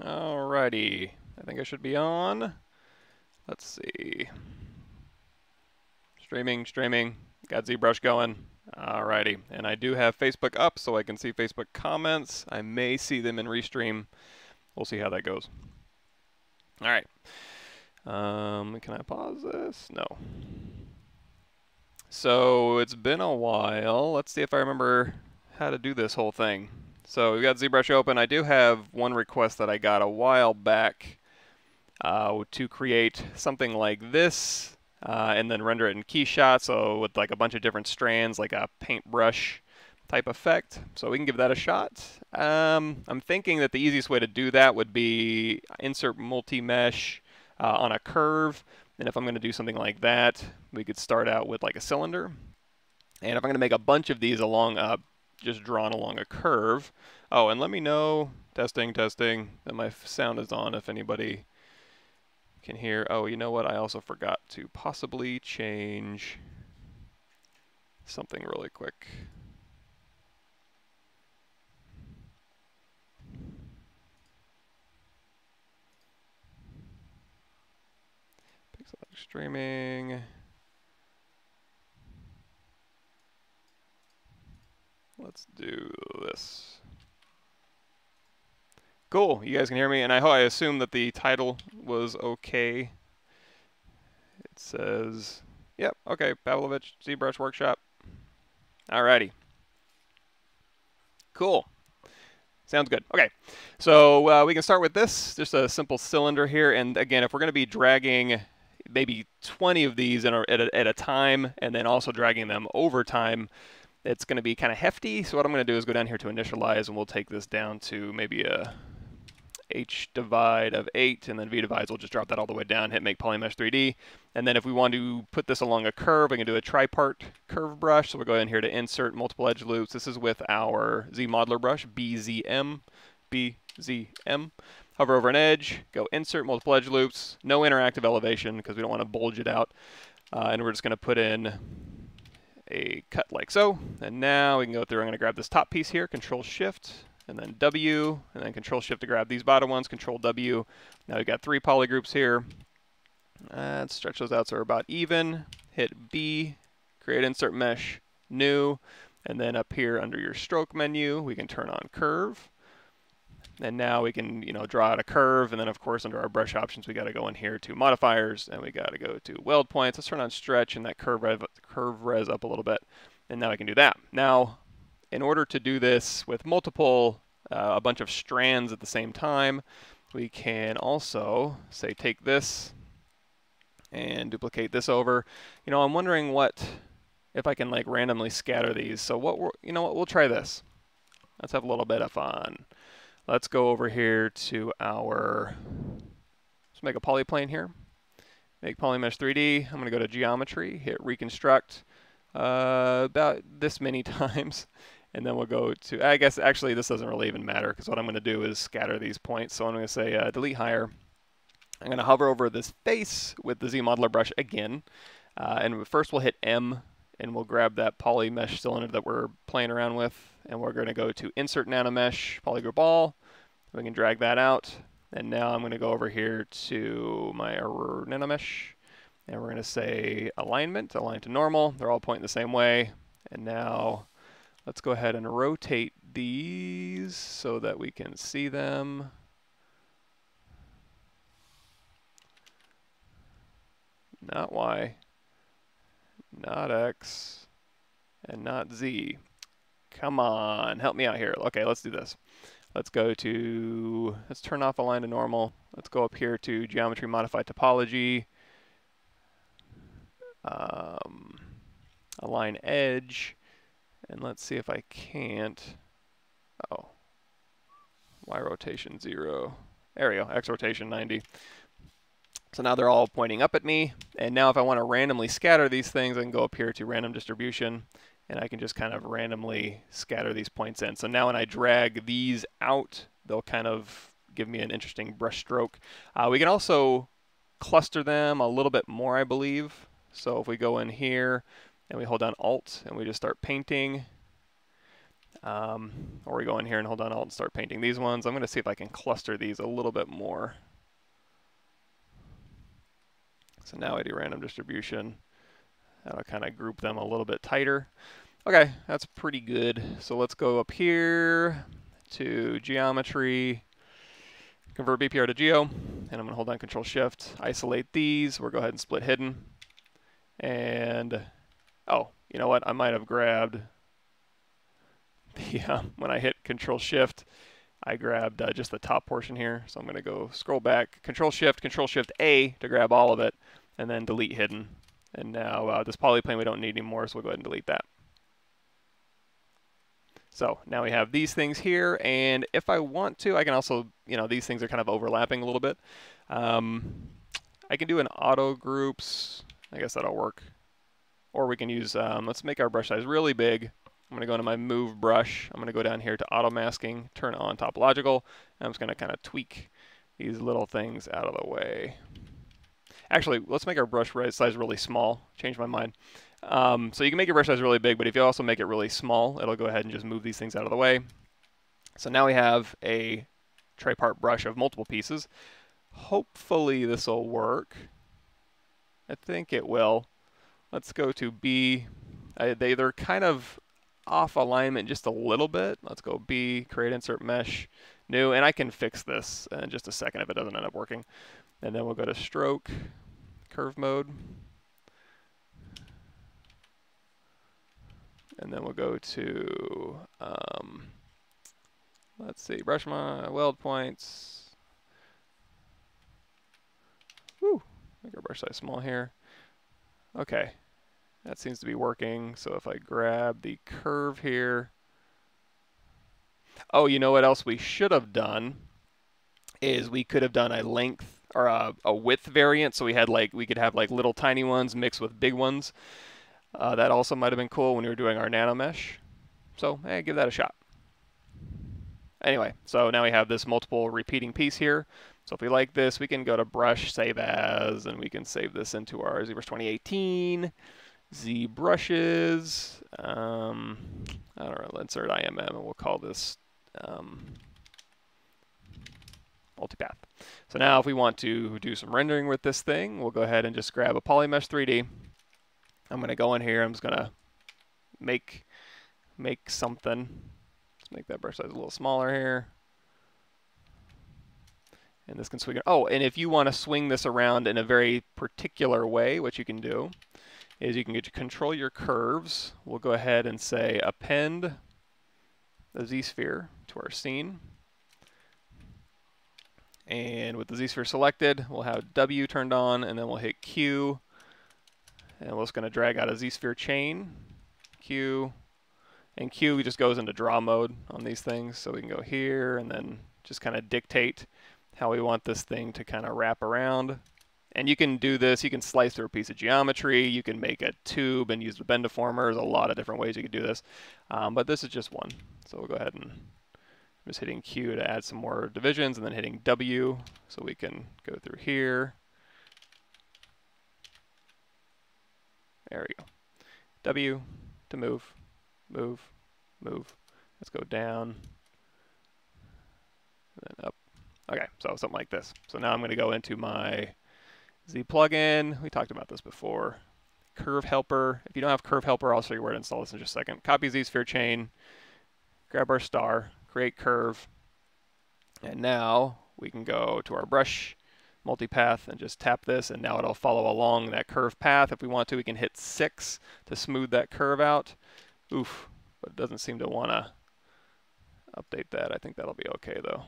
Alrighty, I think I should be on. Let's see. Streaming, streaming, got ZBrush going. Alrighty, and I do have Facebook up so I can see Facebook comments. I may see them in Restream. We'll see how that goes. Alright. Um, can I pause this? No. So it's been a while. Let's see if I remember how to do this whole thing. So we've got ZBrush open. I do have one request that I got a while back uh, to create something like this uh, and then render it in KeyShot. So with like a bunch of different strands, like a paintbrush type effect. So we can give that a shot. Um, I'm thinking that the easiest way to do that would be insert multi-mesh uh, on a curve. And if I'm going to do something like that, we could start out with like a cylinder. And if I'm going to make a bunch of these along a just drawn along a curve. Oh, and let me know, testing, testing, that my sound is on if anybody can hear. Oh, you know what? I also forgot to possibly change something really quick. Pixel streaming. Let's do this. Cool, you guys can hear me, and I, I assume that the title was okay. It says, yep, okay, Pavlovich ZBrush Workshop. Alrighty. Cool. Sounds good. Okay, so uh, we can start with this, just a simple cylinder here, and again, if we're going to be dragging maybe 20 of these a, at, a, at a time, and then also dragging them over time, it's going to be kind of hefty. So what I'm going to do is go down here to initialize, and we'll take this down to maybe a h divide of 8, and then v divides, we'll just drop that all the way down, hit make polymesh 3D. And then if we want to put this along a curve, we can do a tripart curve brush. So we'll go in here to insert multiple edge loops. This is with our Z modeler brush, BZM, BZM. Hover over an edge, go insert multiple edge loops, no interactive elevation because we don't want to bulge it out. Uh, and we're just going to put in a cut like so. And now we can go through, I'm going to grab this top piece here, Control Shift, and then W, and then Control Shift to grab these bottom ones, Control W. Now we've got three polygroups here. Let's stretch those out so we're about even. Hit B, create insert mesh, new, and then up here under your stroke menu, we can turn on curve. And now we can, you know, draw out a curve, and then of course under our brush options, we got to go in here to modifiers, and we got to go to weld points. Let's turn on stretch and that curve rev, curve res up a little bit, and now I can do that. Now, in order to do this with multiple, uh, a bunch of strands at the same time, we can also say take this and duplicate this over. You know, I'm wondering what if I can like randomly scatter these. So what, we're, you know what, we'll try this. Let's have a little bit of fun. Let's go over here to our, let's make a polyplane here. Make polymesh 3D. I'm going to go to geometry, hit reconstruct uh, about this many times. And then we'll go to, I guess actually this doesn't really even matter because what I'm going to do is scatter these points. So I'm going to say uh, delete higher. I'm going to hover over this face with the Z modeler brush again. Uh, and first we'll hit M and we'll grab that poly mesh cylinder that we're playing around with and we're going to go to insert nanomesh polygroup all we can drag that out and now I'm going to go over here to my nanomesh and we're going to say alignment align to normal they're all pointing the same way and now let's go ahead and rotate these so that we can see them not Y not X, and not Z. Come on, help me out here. Okay, let's do this. Let's go to, let's turn off align to normal. Let's go up here to geometry modify topology. Um, align edge. And let's see if I can't. Oh, Y rotation zero. There we go, X rotation 90. So now they're all pointing up at me. And now if I want to randomly scatter these things, I can go up here to random distribution and I can just kind of randomly scatter these points in. So now when I drag these out, they'll kind of give me an interesting brush stroke. Uh, we can also cluster them a little bit more, I believe. So if we go in here and we hold down Alt and we just start painting, Um, or we go in here and hold down Alt and start painting these ones. I'm going to see if I can cluster these a little bit more. So now I do random distribution. That'll kind of group them a little bit tighter. Okay, that's pretty good. So let's go up here to geometry, convert BPR to geo, and I'm to hold down Control Shift, isolate these. We'll go ahead and split hidden. And, oh, you know what? I might have grabbed the, uh, when I hit Control Shift, I grabbed uh, just the top portion here. So I'm going to go scroll back, Control Shift, Control Shift A to grab all of it, and then delete hidden. And now uh, this polyplane we don't need anymore, so we'll go ahead and delete that. So now we have these things here, and if I want to, I can also, you know, these things are kind of overlapping a little bit. Um, I can do an auto groups, I guess that'll work. Or we can use, um, let's make our brush size really big. I'm going to go into my move brush. I'm going to go down here to auto masking, turn on topological, and I'm just going to kind of tweak these little things out of the way. Actually, let's make our brush size really small. Change my mind. Um, so you can make your brush size really big, but if you also make it really small, it'll go ahead and just move these things out of the way. So now we have a tripart brush of multiple pieces. Hopefully this will work. I think it will. Let's go to B. I, they, they're kind of off alignment just a little bit. Let's go B, create insert mesh, new, and I can fix this in just a second if it doesn't end up working. And then we'll go to stroke, curve mode. And then we'll go to, um, let's see, brush my weld points. Woo, make our brush size small here. Okay, that seems to be working. So if I grab the curve here, oh, you know what else we should have done is we could have done a length or a, a width variant. So we had like, we could have like little tiny ones mixed with big ones. Uh, that also might have been cool when we were doing our nano mesh. So, hey, give that a shot. Anyway, so now we have this multiple repeating piece here. So if we like this, we can go to brush, save as, and we can save this into our ZBrush 2018. Z brushes. Um, I don't know, let's insert IMM and we'll call this um, multipath. So now if we want to do some rendering with this thing, we'll go ahead and just grab a Polymesh 3D. I'm going to go in here. I'm just going to make make something. Let's make that brush size a little smaller here. And this can swing. Oh, and if you want to swing this around in a very particular way, what you can do is you can get to control your curves. We'll go ahead and say append the z-sphere to our scene. And with the z-sphere selected, we'll have W turned on, and then we'll hit Q and we're just going to drag out a z-sphere chain, Q, and Q just goes into draw mode on these things. So we can go here and then just kind of dictate how we want this thing to kind of wrap around. And you can do this, you can slice through a piece of geometry, you can make a tube and use the bendiformer. There's a lot of different ways you can do this. Um, but this is just one. So we'll go ahead and I'm just hitting Q to add some more divisions and then hitting W so we can go through here. There we go. W to move, move, move. Let's go down, then up. Okay, so something like this. So now I'm going to go into my Z plugin. We talked about this before. Curve Helper. If you don't have Curve Helper, I'll show you where to install this in just a second. Copy Z sphere chain, grab our star, create curve, and now we can go to our brush multipath and just tap this and now it'll follow along that curve path. If we want to, we can hit 6 to smooth that curve out. Oof, but it doesn't seem to want to update that. I think that'll be okay though.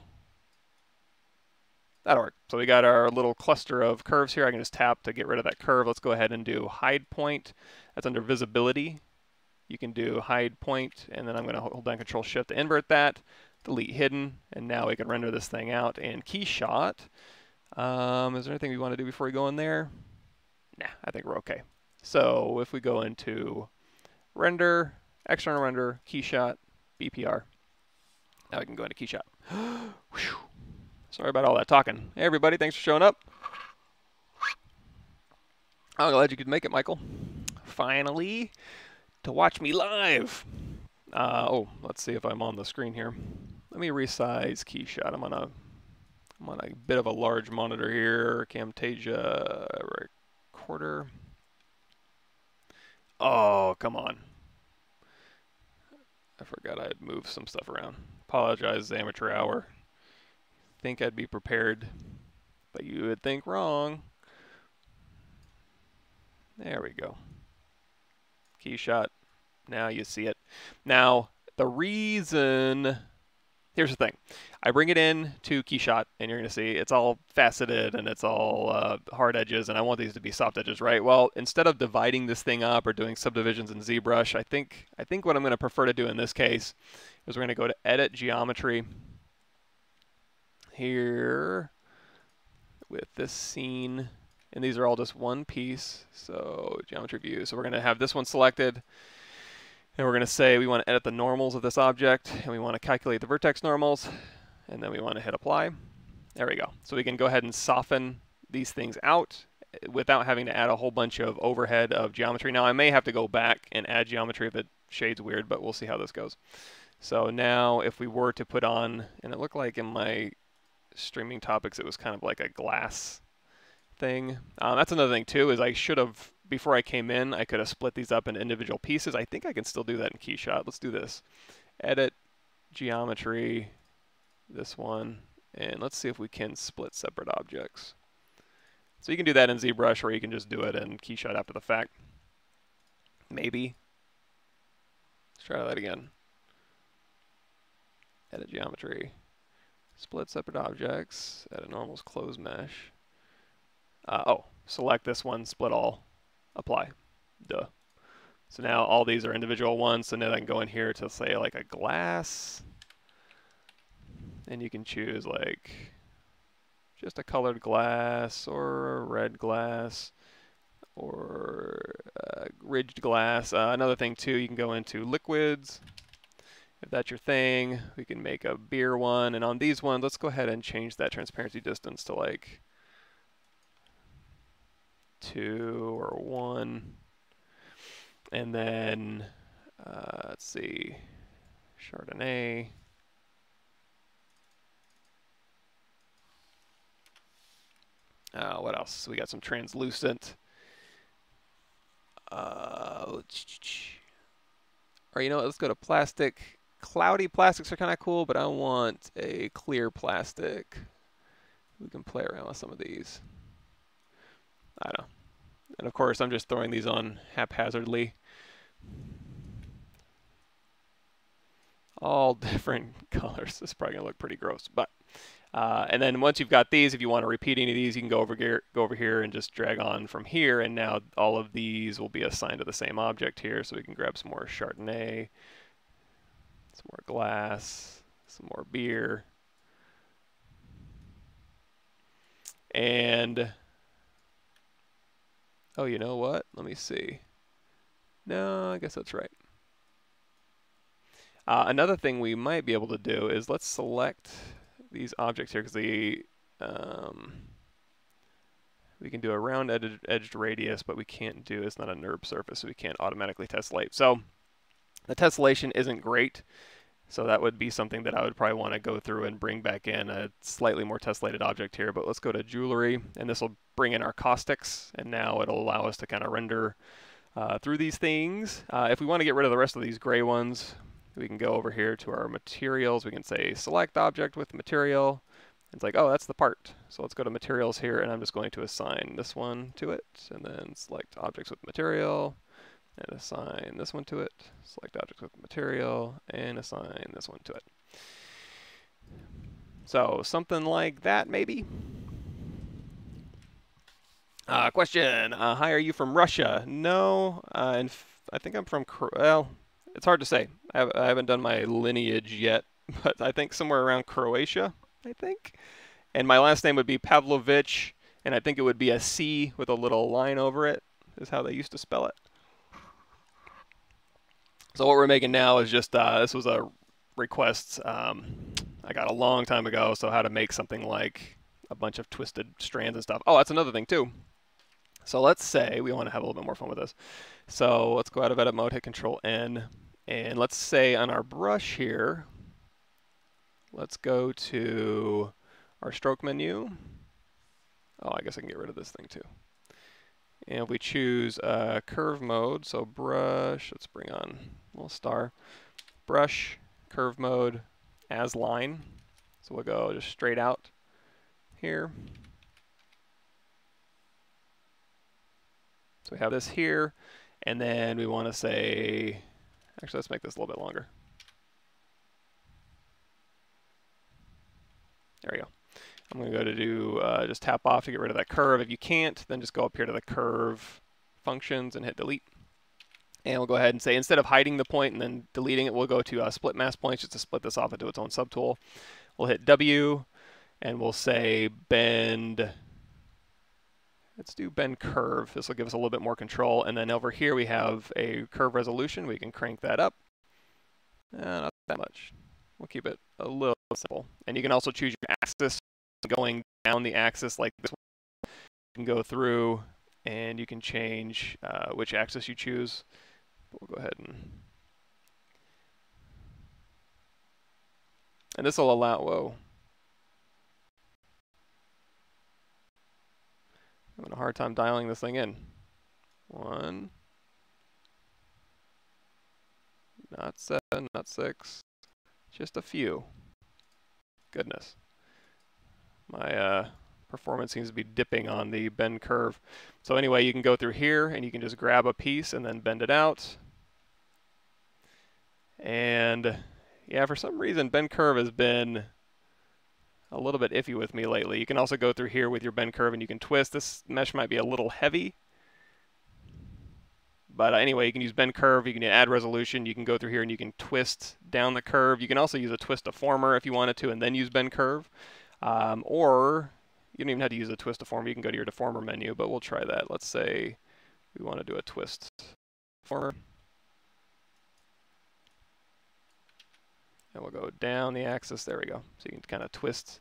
That'll work. So we got our little cluster of curves here. I can just tap to get rid of that curve. Let's go ahead and do hide point. That's under visibility. You can do hide point, and then I'm going to hold down Control Shift to invert that, delete hidden, and now we can render this thing out in Keyshot. Um, is there anything we want to do before we go in there? Nah, I think we're okay. So if we go into render, external render, keyshot, BPR, now we can go into keyshot. Sorry about all that talking. Hey everybody, thanks for showing up. I'm glad you could make it, Michael. Finally, to watch me live. Uh, oh, let's see if I'm on the screen here. Let me resize KeyShot. I'm on a I'm on a bit of a large monitor here. Camtasia recorder. Oh, come on. I forgot I had moved some stuff around. Apologize, amateur hour. Think I'd be prepared, but you would think wrong. There we go. KeyShot. Now you see it. Now, the reason here's the thing. I bring it in to KeyShot, and you're going to see it's all faceted and it's all uh, hard edges, and I want these to be soft edges, right? Well, instead of dividing this thing up or doing subdivisions in ZBrush, I think I think what I'm going to prefer to do in this case is we're going to go to Edit Geometry here with this scene, and these are all just one piece. So Geometry View. So we're going to have this one selected. And we're going to say we want to edit the normals of this object, and we want to calculate the vertex normals, and then we want to hit apply. There we go. So we can go ahead and soften these things out eh, without having to add a whole bunch of overhead of geometry. Now I may have to go back and add geometry if it shades weird, but we'll see how this goes. So now if we were to put on, and it looked like in my streaming topics it was kind of like a glass thing. Um, that's another thing too, is I should have before I came in, I could have split these up into individual pieces. I think I can still do that in KeyShot. Let's do this. Edit geometry, this one, and let's see if we can split separate objects. So you can do that in ZBrush, or you can just do it in KeyShot after the fact. Maybe. Let's try that again. Edit geometry. Split separate objects. Edit normals close mesh. Uh, oh, select this one, split all apply. Duh. So now all these are individual ones, so now I can go in here to say like a glass, and you can choose like just a colored glass or a red glass or uh, ridged glass. Uh, another thing too, you can go into liquids. If that's your thing, we can make a beer one. And on these ones, let's go ahead and change that transparency distance to like two or one. And then, uh, let's see, Chardonnay. Uh, what else? We got some translucent. Uh, or you know, let's go to plastic. Cloudy plastics are kind of cool, but I want a clear plastic. We can play around with some of these. I don't know. And of course, I'm just throwing these on haphazardly. All different colors. This is probably going to look pretty gross. but uh, And then once you've got these, if you want to repeat any of these, you can go over here, go over here and just drag on from here. And now all of these will be assigned to the same object here. So we can grab some more Chardonnay, some more glass, some more beer. And Oh, you know what? Let me see. No, I guess that's right. Uh, another thing we might be able to do is let's select these objects here because the um, we can do a round edged, edged radius, but we can't do it's not a NURB surface, so we can't automatically tessellate. So the tessellation isn't great. So that would be something that I would probably want to go through and bring back in a slightly more tessellated object here. But let's go to jewelry, and this will bring in our caustics, and now it'll allow us to kind of render uh, through these things. Uh, if we want to get rid of the rest of these gray ones, we can go over here to our materials. We can say select object with material. It's like, oh, that's the part. So let's go to materials here, and I'm just going to assign this one to it, and then select objects with material and assign this one to it. Select object with material and assign this one to it. So something like that maybe. Uh, question, uh, hi, are you from Russia? No, uh, and I think I'm from, well, it's hard to say. I, I haven't done my lineage yet, but I think somewhere around Croatia, I think. And my last name would be Pavlovich, and I think it would be a C with a little line over it, is how they used to spell it. So what we're making now is just, uh, this was a request um, I got a long time ago, so how to make something like a bunch of twisted strands and stuff. Oh, that's another thing too. So let's say we want to have a little bit more fun with this. So let's go out of edit mode, hit control N, And let's say on our brush here, let's go to our stroke menu. Oh, I guess I can get rid of this thing too. And we choose uh, curve mode, so brush, let's bring on a little star. Brush, curve mode, as line. So we'll go just straight out here. So we have this here, and then we want to say, actually let's make this a little bit longer. There we go. I'm going to go to do uh, just tap off to get rid of that curve. If you can't, then just go up here to the curve functions and hit delete. And we'll go ahead and say instead of hiding the point and then deleting it, we'll go to uh, split mass points just to split this off into its own subtool. We'll hit W and we'll say bend. Let's do bend curve. This will give us a little bit more control. And then over here we have a curve resolution. We can crank that up. Uh, not that much. We'll keep it a little simple. And you can also choose your axis going down the axis like this. You can go through and you can change uh, which axis you choose. We'll go ahead and and this will allow. Whoa. I'm having a hard time dialing this thing in. One. Not seven, not six. Just a few. Goodness my uh, performance seems to be dipping on the bend curve. So anyway, you can go through here and you can just grab a piece and then bend it out. And yeah, for some reason, bend curve has been a little bit iffy with me lately. You can also go through here with your bend curve and you can twist. This mesh might be a little heavy. But uh, anyway, you can use bend curve, you can add resolution, you can go through here and you can twist down the curve. You can also use a twist deformer if you wanted to and then use bend curve. Um, or you don't even have to use a twist deformer. You can go to your deformer menu, but we'll try that. Let's say we want to do a twist deformer. And we'll go down the axis. There we go. So you can kind of twist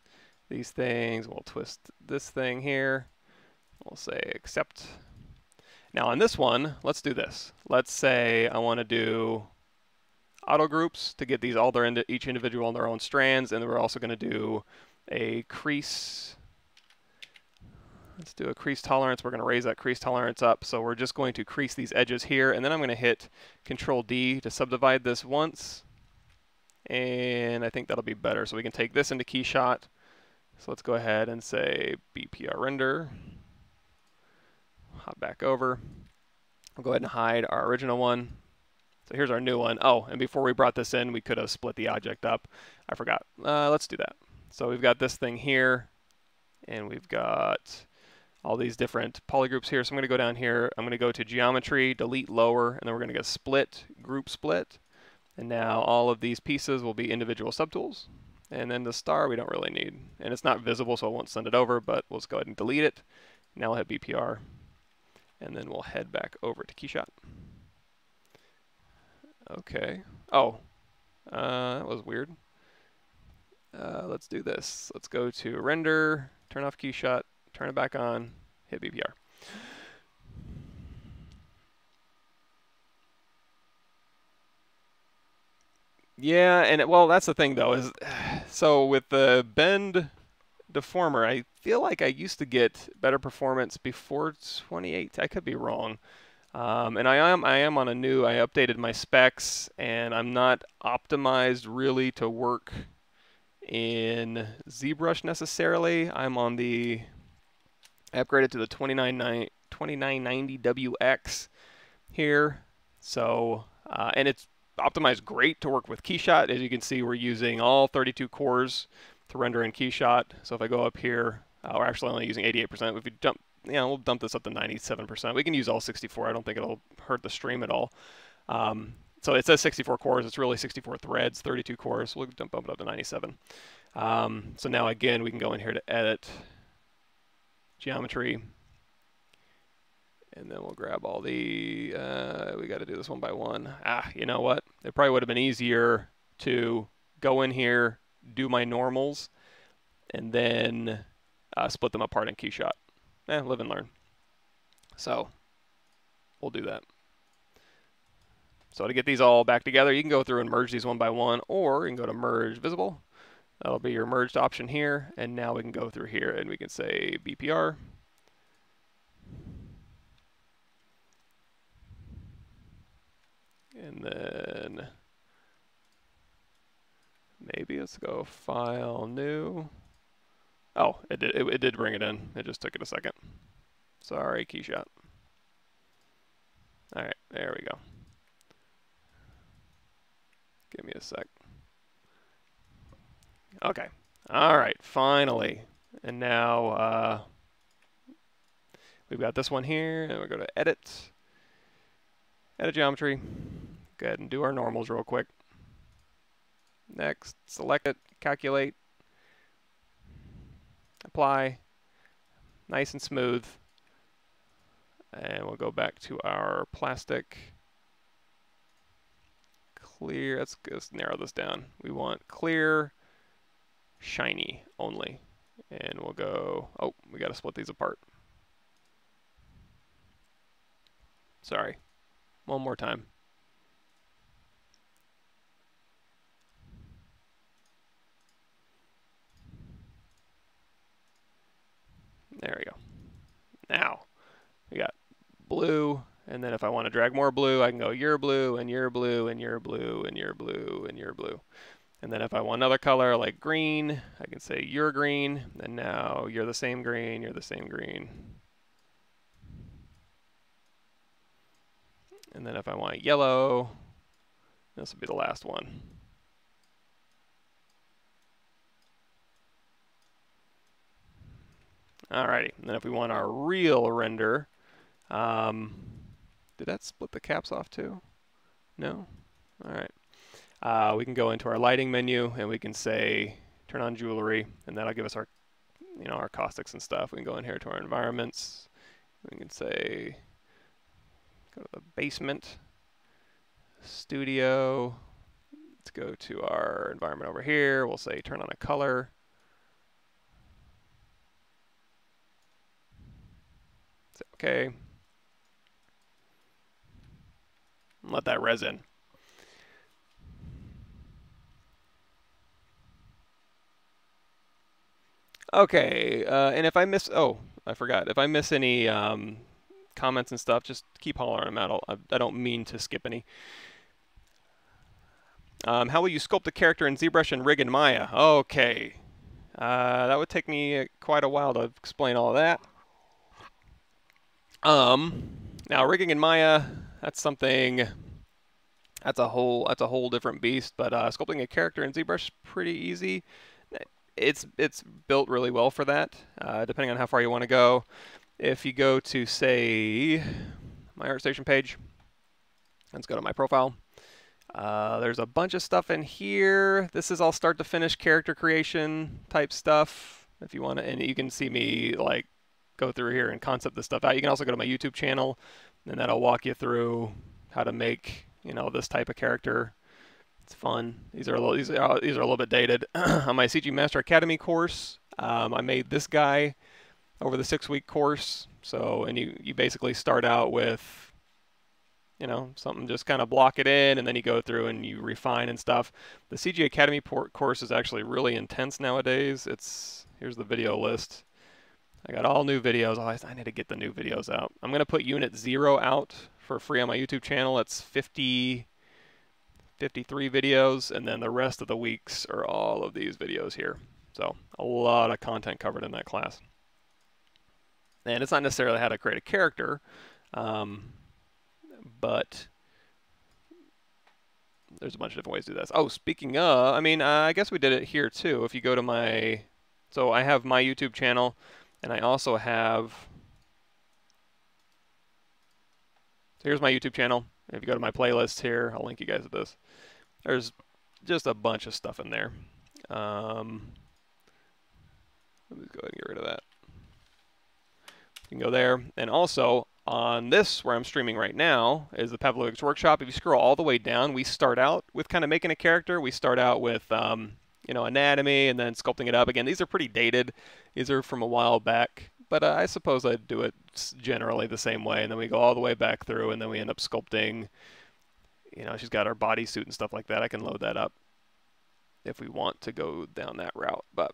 these things. We'll twist this thing here. We'll say accept. Now on this one, let's do this. Let's say I want to do auto groups to get these all their into each individual on their own strands, and then we're also going to do a crease. Let's do a crease tolerance. We're going to raise that crease tolerance up. So we're just going to crease these edges here. And then I'm going to hit Control D to subdivide this once. And I think that'll be better. So we can take this into KeyShot. So let's go ahead and say BPR render. Hop back over. I'll go ahead and hide our original one. So here's our new one. Oh, and before we brought this in, we could have split the object up. I forgot. Uh, let's do that. So we've got this thing here, and we've got all these different polygroups here. So I'm going to go down here. I'm going to go to geometry, delete lower, and then we're going to go split, group split. And now all of these pieces will be individual subtools. And then the star we don't really need. And it's not visible, so I won't send it over, but we'll go ahead and delete it. Now we'll hit BPR. And then we'll head back over to KeyShot. Okay. Oh, uh, that was weird. Uh, let's do this. Let's go to render, turn off KeyShot, turn it back on, hit BPR. Yeah, and it, well, that's the thing though is, so with the bend deformer, I feel like I used to get better performance before 28. I could be wrong. Um, and I am I am on a new. I updated my specs, and I'm not optimized really to work in ZBrush necessarily. I'm on the, upgraded to the 2990WX here. So, uh, and it's optimized great to work with KeyShot. As you can see, we're using all 32 cores to render in KeyShot. So if I go up here, uh, we're actually only using 88%. If we dump, know, we'll dump this up to 97%. We can use all 64. I don't think it'll hurt the stream at all. Um, so it says 64 cores. It's really 64 threads, 32 cores. We'll bump it up to 97. Um, so now again, we can go in here to edit geometry. And then we'll grab all the, uh, we got to do this one by one. Ah, you know what? It probably would have been easier to go in here, do my normals, and then uh, split them apart in KeyShot. Eh, live and learn. So we'll do that. So to get these all back together, you can go through and merge these one by one, or you can go to merge visible. That'll be your merged option here. And now we can go through here and we can say BPR. And then maybe let's go file new. Oh, it did, it, it did bring it in. It just took it a second. Sorry, keyshot. All right, there we go. Give me a sec. Okay. All right, finally. And now uh, we've got this one here, and we go to Edit, Edit Geometry. Go ahead and do our normals real quick. Next, select it, calculate, apply, nice and smooth. And we'll go back to our plastic clear. Let's, let's narrow this down. We want clear, shiny only. And we'll go, oh, we got to split these apart. Sorry. One more time. There we go. Now, we got blue, and then if I want to drag more blue, I can go your blue, and your blue, and your blue, and your blue, and your blue. And then if I want another color like green, I can say you're green, and now you're the same green, you're the same green. And then if I want yellow, this will be the last one. Alrighty, and then if we want our real render, um, did that split the caps off too? No? Alright. Uh, we can go into our lighting menu and we can say turn on jewelry and that'll give us our you know our caustics and stuff. We can go in here to our environments. We can say go to the basement, studio. Let's go to our environment over here. We'll say turn on a color. Say okay. Let that resin. Okay, uh, and if I miss, oh, I forgot. If I miss any um, comments and stuff, just keep hollering them out. I, I don't mean to skip any. Um, how will you sculpt the character in ZBrush and Rig and Maya? Okay, uh, that would take me quite a while to explain all that. Um, now rigging in Maya, that's something, that's a whole, that's a whole different beast, but uh, sculpting a character in ZBrush is pretty easy. It's, it's built really well for that, uh, depending on how far you want to go. If you go to, say, my ArtStation page, let's go to my profile. Uh, there's a bunch of stuff in here. This is all start to finish character creation type stuff. If you want to, and you can see me like go through here and concept this stuff out. You can also go to my YouTube channel, and that'll walk you through how to make you know this type of character. It's fun. These are a little, these are these are a little bit dated. On my CG Master Academy course, um, I made this guy over the six-week course. So, and you you basically start out with you know, something just kind of block it in and then you go through and you refine and stuff. The CG Academy course is actually really intense nowadays. It's, here's the video list. I got all new videos. Oh, I need to get the new videos out. I'm going to put Unit 0 out for free on my YouTube channel. It's 50, 53 videos, and then the rest of the weeks are all of these videos here. So a lot of content covered in that class. And it's not necessarily how to create a character, um, but there's a bunch of different ways to do this. Oh, speaking of, I mean, uh, I guess we did it here too. If you go to my, so I have my YouTube channel. And I also have, so here's my YouTube channel. If you go to my playlist here, I'll link you guys to this. There's just a bunch of stuff in there. Um, let me go ahead and get rid of that. You can go there. And also, on this, where I'm streaming right now, is the Pavlovich Workshop. If you scroll all the way down, we start out with kind of making a character. We start out with um, you know, anatomy and then sculpting it up. Again, these are pretty dated. These are from a while back, but uh, I suppose I'd do it generally the same way. And then we go all the way back through and then we end up sculpting, you know, she's got her bodysuit and stuff like that. I can load that up if we want to go down that route, but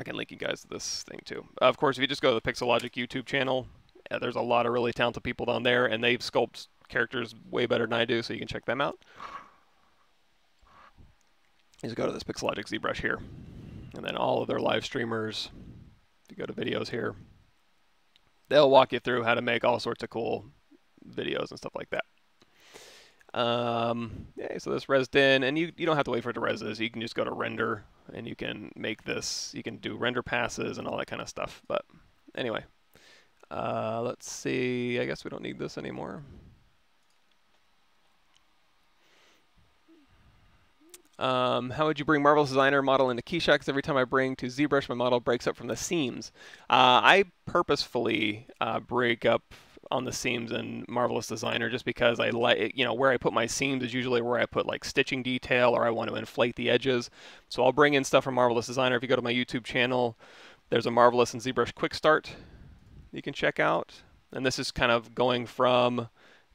I can link you guys to this thing too. Of course, if you just go to the Pixologic YouTube channel, yeah, there's a lot of really talented people down there, and they've sculpted characters way better than I do, so you can check them out. Just go to this Pixologic ZBrush here, and then all of their live streamers, if you go to videos here, they'll walk you through how to make all sorts of cool videos and stuff like that. Um, yeah, so this resed in, and you, you don't have to wait for it to res this. You can just go to render, and you can make this, you can do render passes and all that kind of stuff. But anyway, uh, let's see, I guess we don't need this anymore. Um, how would you bring Marvelous Designer model into Keyshot? Because every time I bring to ZBrush, my model breaks up from the seams. Uh, I purposefully uh, break up on the seams in Marvelous Designer just because I like, you know, where I put my seams is usually where I put like stitching detail or I want to inflate the edges. So I'll bring in stuff from Marvelous Designer. If you go to my YouTube channel, there's a Marvelous and ZBrush Quick Start you can check out. And this is kind of going from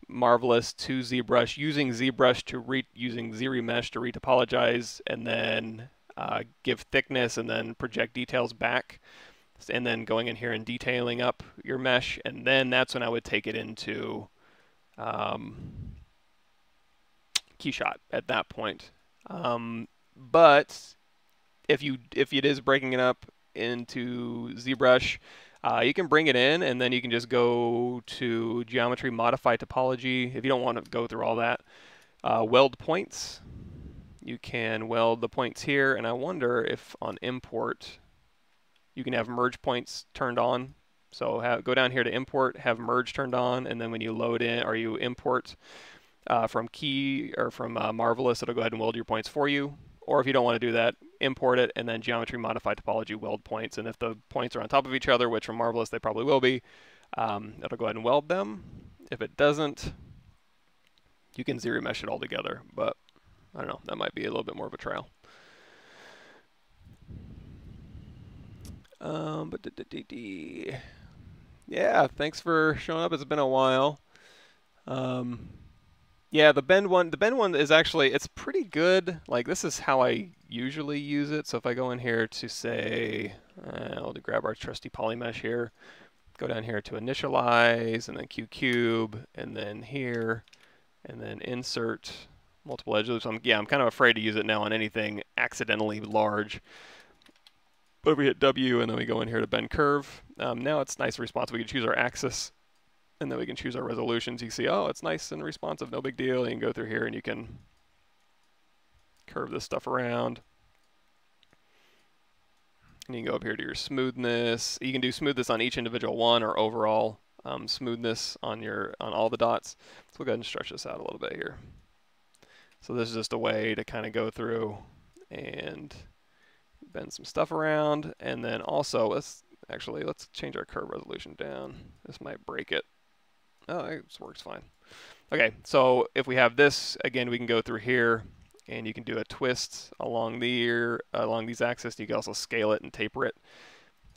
Marvelous to ZBrush, using ZBrush to re using ZRemesh to retopologize and then uh, give thickness and then project details back and then going in here and detailing up your mesh, and then that's when I would take it into um, Keyshot at that point. Um, but if you if it is breaking it up into ZBrush, uh, you can bring it in, and then you can just go to Geometry, Modify Topology. If you don't want to go through all that, uh, weld points. You can weld the points here, and I wonder if on import you can have merge points turned on. So have, go down here to import, have merge turned on, and then when you load in or you import uh, from key or from uh, Marvelous, it'll go ahead and weld your points for you. Or if you don't want to do that, import it and then geometry modify topology weld points. And if the points are on top of each other, which from Marvelous they probably will be, um, it'll go ahead and weld them. If it doesn't, you can ZRemesh it all together. But I don't know, that might be a little bit more of a trial. Um, but yeah, thanks for showing up. It's been a while. Um, yeah, the bend one, the bend one is actually it's pretty good. Like this is how I usually use it. So if I go in here to say, uh, I'll grab our trusty polymesh here, go down here to initialize, and then Q cube, and then here, and then insert multiple edges. loops. I'm, yeah, I'm kind of afraid to use it now on anything accidentally large. But if we hit W and then we go in here to bend curve, um, now it's nice and responsive. We can choose our axis and then we can choose our resolutions. You see, oh, it's nice and responsive, no big deal. You can go through here and you can curve this stuff around. And you can go up here to your smoothness. You can do smoothness on each individual one or overall um, smoothness on your on all the dots. So we'll go ahead and stretch this out a little bit here. So this is just a way to kind of go through and bend some stuff around. And then also, let's actually, let's change our curve resolution down. This might break it. Oh, it works fine. Okay, so if we have this, again, we can go through here and you can do a twist along the ear, along these axes. You can also scale it and taper it,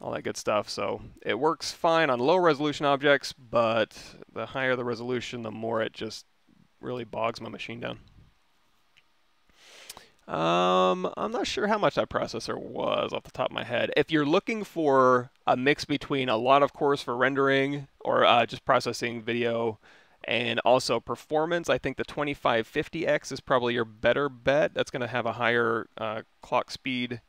all that good stuff. So it works fine on low resolution objects, but the higher the resolution, the more it just really bogs my machine down. Um, I'm not sure how much that processor was off the top of my head. If you're looking for a mix between a lot of cores for rendering or uh, just processing video and also performance, I think the 2950X is probably your better bet. That's going to have a higher uh, clock speed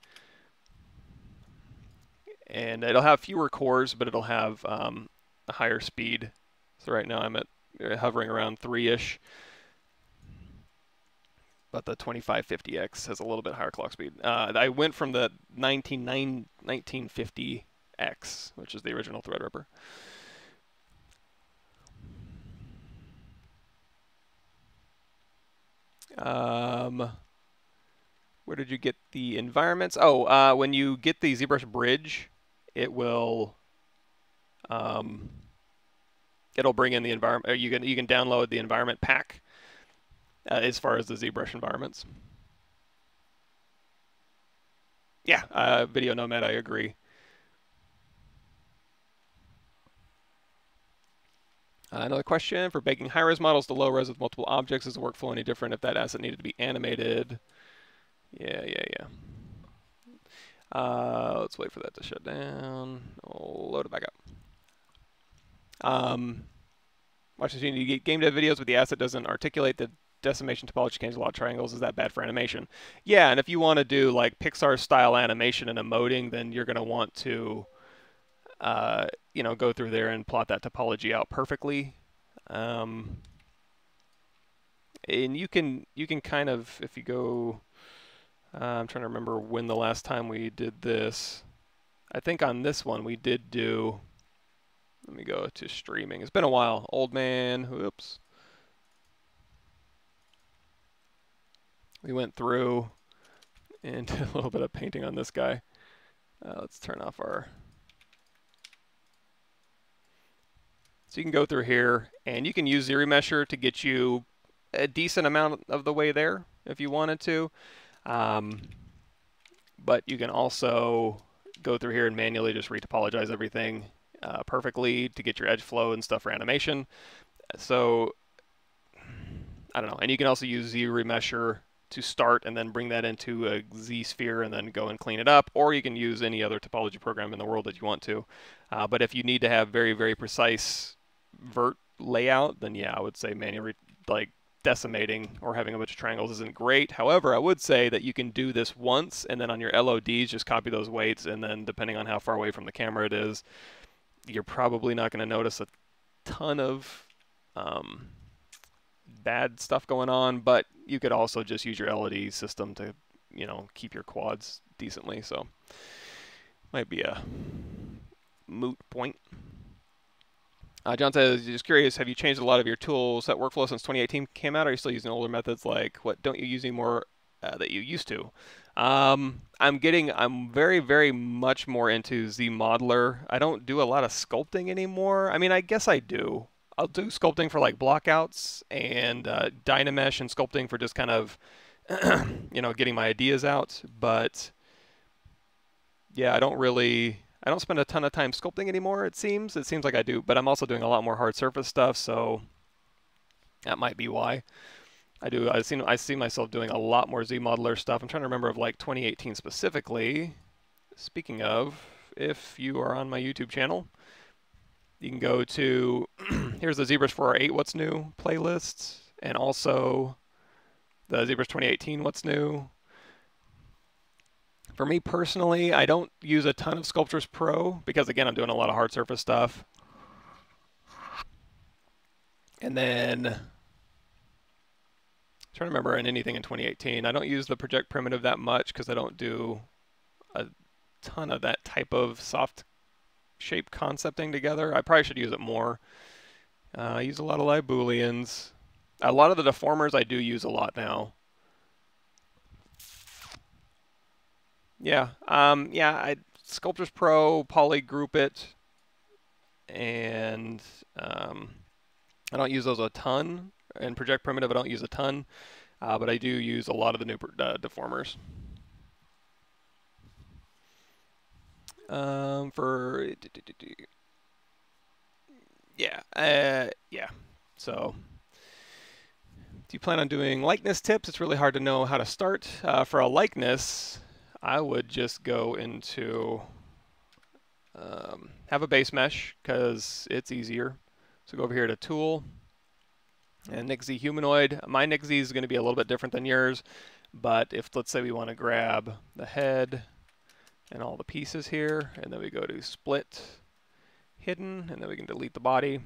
and it'll have fewer cores, but it'll have um, a higher speed. So right now I'm at uh, hovering around three-ish but the 2950X has a little bit higher clock speed. Uh, I went from the 1950X, which is the original Threadripper. Um, where did you get the environments? Oh, uh, when you get the ZBrush Bridge, it will um, it'll bring in the environment. You can you can download the environment pack uh, as far as the ZBrush environments. Yeah, uh, Video Nomad, I agree. Uh, another question for baking high-res models to low-res with multiple objects. Is the workflow any different if that asset needed to be animated? Yeah, yeah, yeah. Uh, let's wait for that to shut down. I'll load it back up. Um, watch this. You need get game dev videos, but the asset doesn't articulate the decimation topology change a lot of triangles. Is that bad for animation? Yeah, and if you want to do like Pixar style animation and emoting, then you're going to want to, uh, you know, go through there and plot that topology out perfectly. Um, and you can you can kind of if you go uh, I'm trying to remember when the last time we did this. I think on this one we did do, let me go to streaming. It's been a while. Old man, whoops. We went through and did a little bit of painting on this guy. Uh, let's turn off our... So you can go through here and you can use ZRemesher to get you a decent amount of the way there if you wanted to. Um, but you can also go through here and manually just retopologize everything uh, perfectly to get your edge flow and stuff for animation. So I don't know. And you can also use ZRemesher to start and then bring that into a ZSphere and then go and clean it up. Or you can use any other topology program in the world that you want to. Uh, but if you need to have very, very precise vert layout, then yeah, I would say manually like decimating or having a bunch of triangles isn't great. However, I would say that you can do this once and then on your LODs just copy those weights and then depending on how far away from the camera it is, you're probably not going to notice a ton of um, bad stuff going on, but you could also just use your LOD system to, you know, keep your quads decently. So might be a moot point. Uh, John says, just curious, have you changed a lot of your tools set workflow since 2018 came out? Or are you still using older methods like what don't you use anymore uh, that you used to? Um, I'm getting, I'm very, very much more into ZModeler. I don't do a lot of sculpting anymore. I mean, I guess I do. I'll do sculpting for like blockouts and uh, Dynamesh and sculpting for just kind of, you know, getting my ideas out. But yeah, I don't really, I don't spend a ton of time sculpting anymore, it seems. It seems like I do, but I'm also doing a lot more hard surface stuff, so that might be why. I do. I see. I see myself doing a lot more ZModeler stuff. I'm trying to remember of like 2018 specifically. Speaking of, if you are on my YouTube channel, you can go to here's the ZBrush 4R8 What's New playlist, and also the ZBrush 2018 What's New for me personally, I don't use a ton of Sculptris Pro because again, I'm doing a lot of hard surface stuff. And then I'm trying to remember in anything in 2018. I don't use the project primitive that much because I don't do a ton of that type of soft shape concepting together. I probably should use it more. Uh, I use a lot of live booleans. A lot of the deformers I do use a lot now. Yeah, um, yeah. I Sculptris Pro, PolyGroupIt, and um, I don't use those a ton. And Project Primitive, I don't use a ton, uh, but I do use a lot of the new uh, deformers. Um, for yeah, uh, yeah. So, do you plan on doing likeness tips? It's really hard to know how to start. Uh, for a likeness, I would just go into um, have a base mesh because it's easier. So go over here to Tool and NixZ Humanoid. My NixZ is going to be a little bit different than yours, but if let's say we want to grab the head and all the pieces here, and then we go to Split Hidden, and then we can delete the body.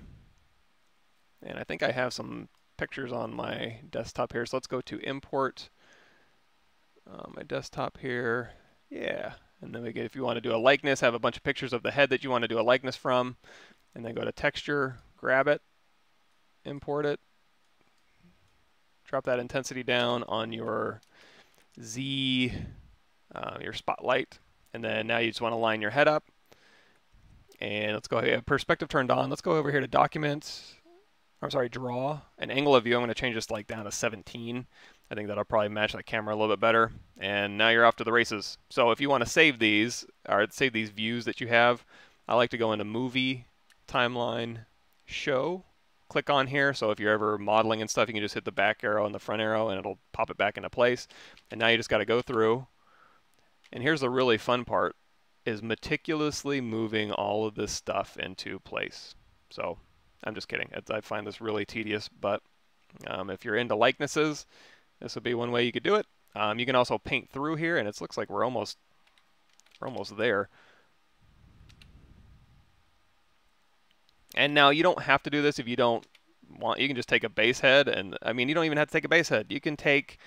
And I think I have some pictures on my desktop here, so let's go to Import uh, my desktop here. Yeah, and then we get, if you want to do a likeness, have a bunch of pictures of the head that you want to do a likeness from, and then go to texture, grab it, import it, drop that intensity down on your Z, uh, your spotlight, and then now you just want to line your head up. And let's go ahead, perspective turned on. Let's go over here to document, I'm sorry, draw, an angle of view. I'm going to change this like down to 17. I think that'll probably match that camera a little bit better. And now you're off to the races. So if you want to save these, or save these views that you have, I like to go into Movie, Timeline, Show, click on here. So if you're ever modeling and stuff, you can just hit the back arrow and the front arrow and it'll pop it back into place. And now you just got to go through. And here's the really fun part is meticulously moving all of this stuff into place. So I'm just kidding. I find this really tedious, but um, if you're into likenesses, this would be one way you could do it. Um, you can also paint through here, and it looks like we're almost we're almost there. And now you don't have to do this if you don't want. You can just take a base head, and I mean, you don't even have to take a base head. You can take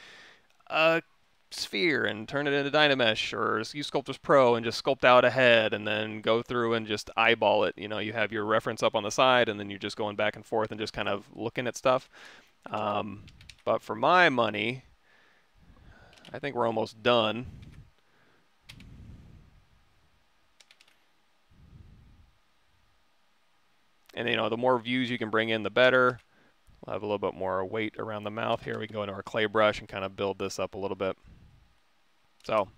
a sphere and turn it into Dynamesh, or use Sculptris Pro and just sculpt out a head, and then go through and just eyeball it. You know, you have your reference up on the side, and then you're just going back and forth and just kind of looking at stuff. Um, but for my money, I think we're almost done. And you know, the more views you can bring in, the better. We'll have a little bit more weight around the mouth here. We can go into our clay brush and kind of build this up a little bit. So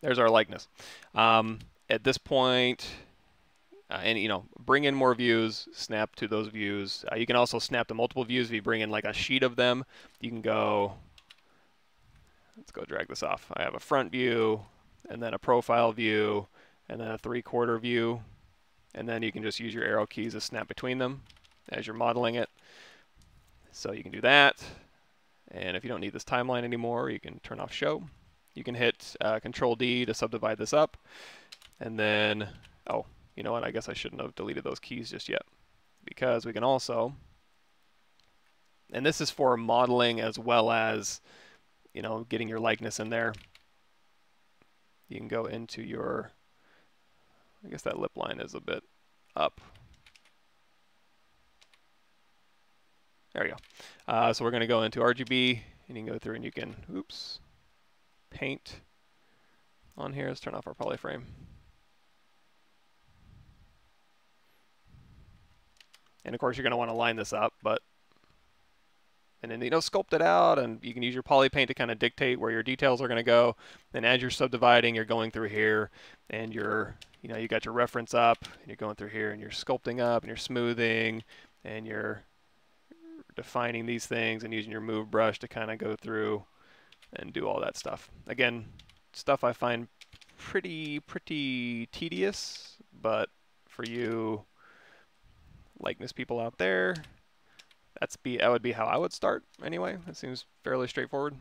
there's our likeness. Um, at this point, uh, and you know, bring in more views, snap to those views. Uh, you can also snap to multiple views if you bring in like a sheet of them. You can go, let's go drag this off. I have a front view, and then a profile view, and then a three-quarter view, and then you can just use your arrow keys to snap between them as you're modeling it. So you can do that. And if you don't need this timeline anymore, you can turn off show. You can hit uh, Control D to subdivide this up. And then, oh, you know what? I guess I shouldn't have deleted those keys just yet. Because we can also, and this is for modeling as well as, you know, getting your likeness in there. You can go into your, I guess that lip line is a bit up. There we go. Uh, so we're going to go into RGB, and you can go through and you can, oops, paint on here. Let's turn off our polyframe. And of course, you're going to want to line this up, but and then you know sculpt it out, and you can use your poly paint to kind of dictate where your details are going to go. And as you're subdividing, you're going through here, and you're you know you got your reference up, and you're going through here, and you're sculpting up, and you're smoothing, and you're defining these things and using your move brush to kind of go through and do all that stuff. Again, stuff I find pretty, pretty tedious, but for you likeness people out there, that's be that would be how I would start anyway. That seems fairly straightforward.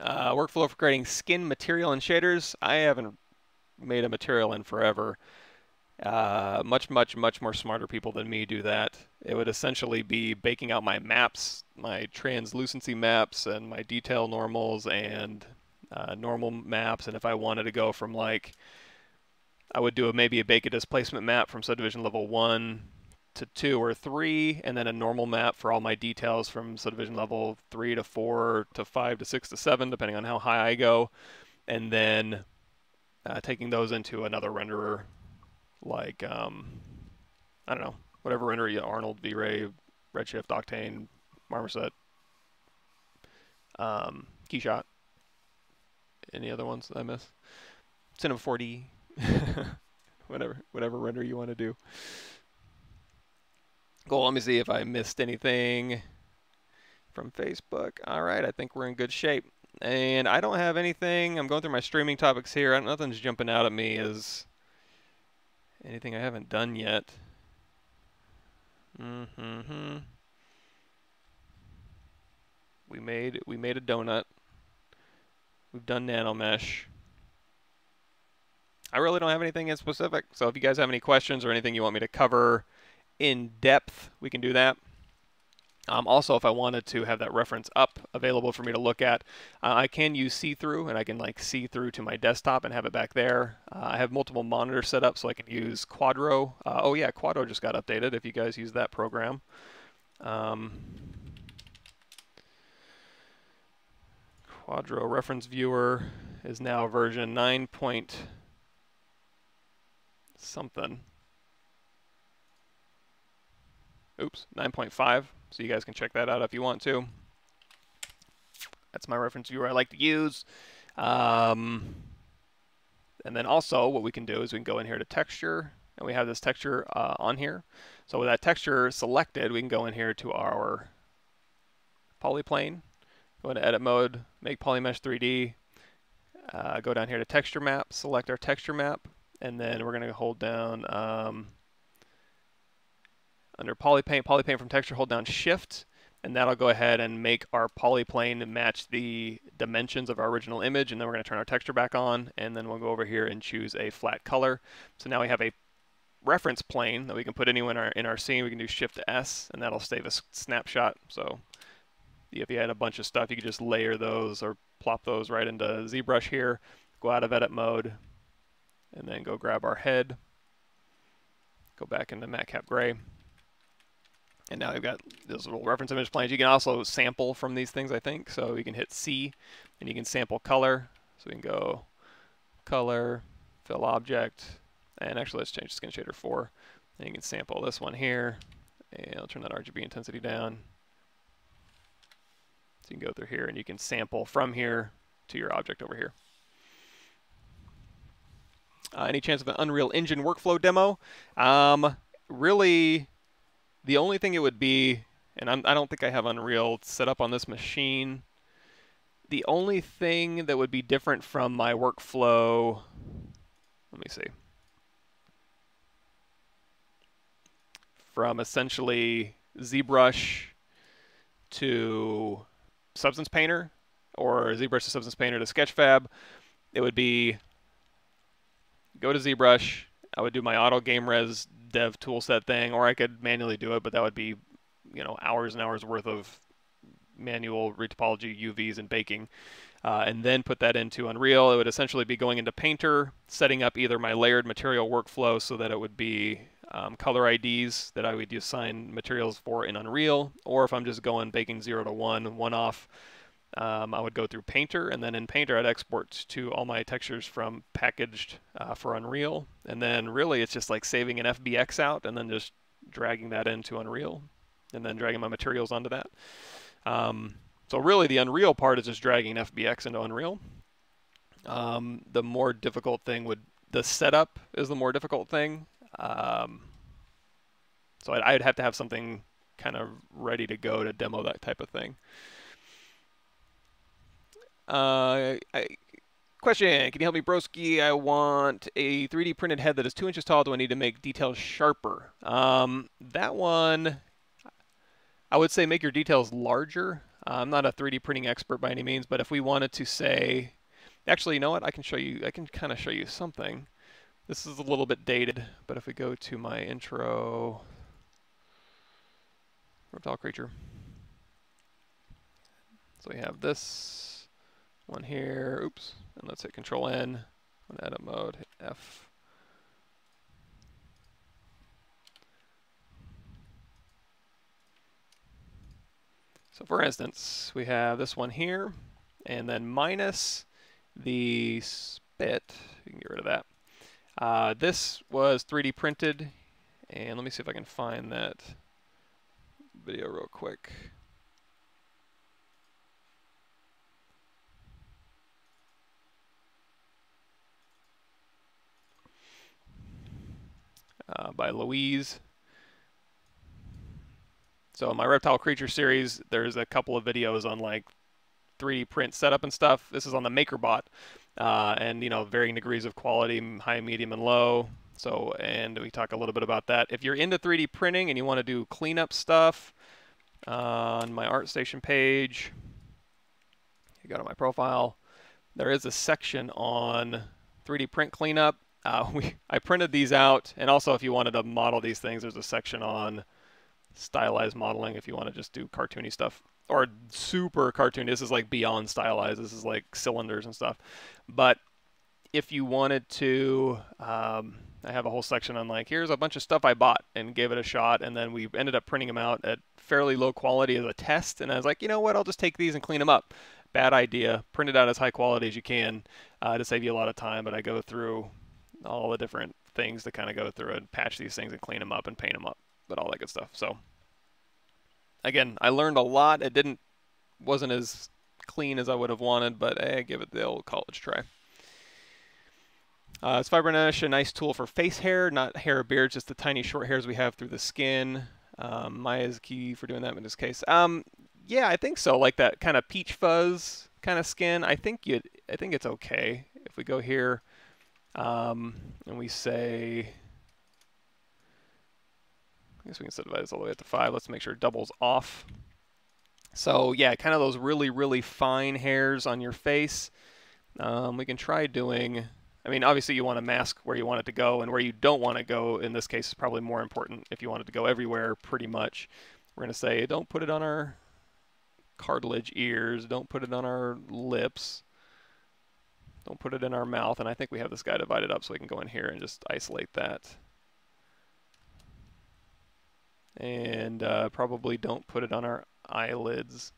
Uh, workflow for creating skin material and shaders. I haven't made a material in forever. Uh, much, much, much more smarter people than me do that. It would essentially be baking out my maps, my translucency maps, and my detail normals, and uh, normal maps. And if I wanted to go from like, I would do a, maybe a bake a displacement map from subdivision level 1 to 2 or 3, and then a normal map for all my details from subdivision level 3 to 4 to 5 to 6 to 7, depending on how high I go. And then uh, taking those into another renderer like um, I don't know, whatever render you Arnold, V-Ray, Redshift, Octane, Marmoset, um, Keyshot. Any other ones I miss? Cinema 4D, whatever, whatever render you want to do. Cool. Let me see if I missed anything from Facebook. All right, I think we're in good shape. And I don't have anything. I'm going through my streaming topics here. Nothing's jumping out at me as Anything I haven't done yet? Mm-hmm. We made we made a donut. We've done nanomesh. I really don't have anything in specific. So if you guys have any questions or anything you want me to cover in depth, we can do that. Um, also, if I wanted to have that reference up available for me to look at, uh, I can use see-through, and I can like see through to my desktop and have it back there. Uh, I have multiple monitors set up, so I can use Kuadro. Uh, oh yeah, Kuadro just got updated. If you guys use that program. Um, Kuadro reference viewer is now version 9 point something. Oops, 9.5. So you guys can check that out if you want to. That's my reference viewer I like to use. Um, And then also what we can do is we can go in here to texture and we have this texture uh, on here. So with that texture selected, we can go in here to our polyplane, go into edit mode, make polymesh 3D, uh, go down here to texture map, select our texture map, and then we're going to hold down um, under polypaint, polypaint from texture, hold down shift, and that'll go ahead and make our polyplane match the dimensions of our original image, and then we're going to turn our texture back on, and then we'll go over here and choose a flat color. So now we have a reference plane that we can put anywhere in our, in our scene. We can do Shift S, and that'll save a snapshot. So if you had a bunch of stuff, you could just layer those or plop those right into ZBrush here, go out of edit mode, and then go grab our head, go back into matcap gray. And now we've got those little reference image planes. You can also sample from these things, I think. So you can hit C, and you can sample color. So we can go color, fill object, and actually let's change skin shader 4. And you can sample this one here, and I'll turn that RGB intensity down. So you can go through here and you can sample from here to your object over here. Uh, any chance of an Unreal Engine workflow demo? Um, really, the only thing it would be, and I'm, I do not think I have Unreal set up on this machine. The only thing that would be different from my workflow, let me see. From essentially ZBrush to Substance Painter or ZBrush to Substance Painter to Sketchfab, it would be go to ZBrush. I would do my auto game res dev toolset thing, or I could manually do it, but that would be, you know, hours and hours worth of manual retopology, UVs, and baking. Uh, and then put that into Unreal. It would essentially be going into Painter, setting up either my layered material workflow so that it would be um, color IDs that I would assign materials for in Unreal, or if I'm just going baking 0 to 1, one off, um, I would go through Painter, and then in Painter I'd export to all my textures from packaged uh, for Unreal, and then really it's just like saving an FBX out and then just dragging that into Unreal, and then dragging my materials onto that. Um, so really the Unreal part is just dragging FBX into Unreal. Um, the more difficult thing would, the setup is the more difficult thing. Um, so I'd, I'd have to have something kind of ready to go to demo that type of thing. Uh, I, question, can you help me, broski? I want a 3D printed head that is two inches tall. Do I need to make details sharper? Um, that one, I would say make your details larger. Uh, I'm not a 3D printing expert by any means, but if we wanted to say, actually, you know what? I can show you, I can kind of show you something. This is a little bit dated, but if we go to my intro reptile creature. So we have this one here, oops, and let's hit control N on edit mode, hit F. So for instance, we have this one here, and then minus the spit, you can get rid of that. Uh, this was 3D printed, and let me see if I can find that video real quick. Uh, by Louise. So in my reptile creature series, there's a couple of videos on like 3D print setup and stuff. This is on the MakerBot uh, and you know varying degrees of quality, high, medium, and low. So, and we talk a little bit about that. If you're into 3D printing and you want to do cleanup stuff, uh, on my ArtStation page, you go to my profile, there is a section on 3D print cleanup. Uh, we, I printed these out, and also if you wanted to model these things, there's a section on stylized modeling if you want to just do cartoony stuff or super cartoon. This is like beyond stylized. This is like cylinders and stuff. But if you wanted to, um, I have a whole section on like, here's a bunch of stuff I bought and gave it a shot. And then we ended up printing them out at fairly low quality as a test. And I was like, you know what? I'll just take these and clean them up. Bad idea. Print it out as high quality as you can uh, to save you a lot of time. But I go through all the different things to kind of go through and patch these things and clean them up and paint them up, but all that good stuff. So again, I learned a lot. It didn't wasn't as clean as I would have wanted, but hey, give it the old college try. Uh, is FiberMesh a nice tool for face hair, not hair or beard, just the tiny short hairs we have through the skin? Um, Maya is key for doing that in this case. Um, yeah, I think so. Like that kind of peach fuzz kind of skin. I think you. I think it's okay if we go here um, and we say. I guess we can set this all the way up to five. Let's make sure it doubles off. So yeah, kind of those really really fine hairs on your face. Um, we can try doing I mean, obviously you want to mask where you want it to go and where you don't want to go in this case is probably more important if you want it to go everywhere pretty much. We're going to say don't put it on our cartilage ears, don't put it on our lips, don't put it in our mouth, and I think we have this guy divided up so we can go in here and just isolate that. And uh, probably don't put it on our eyelids.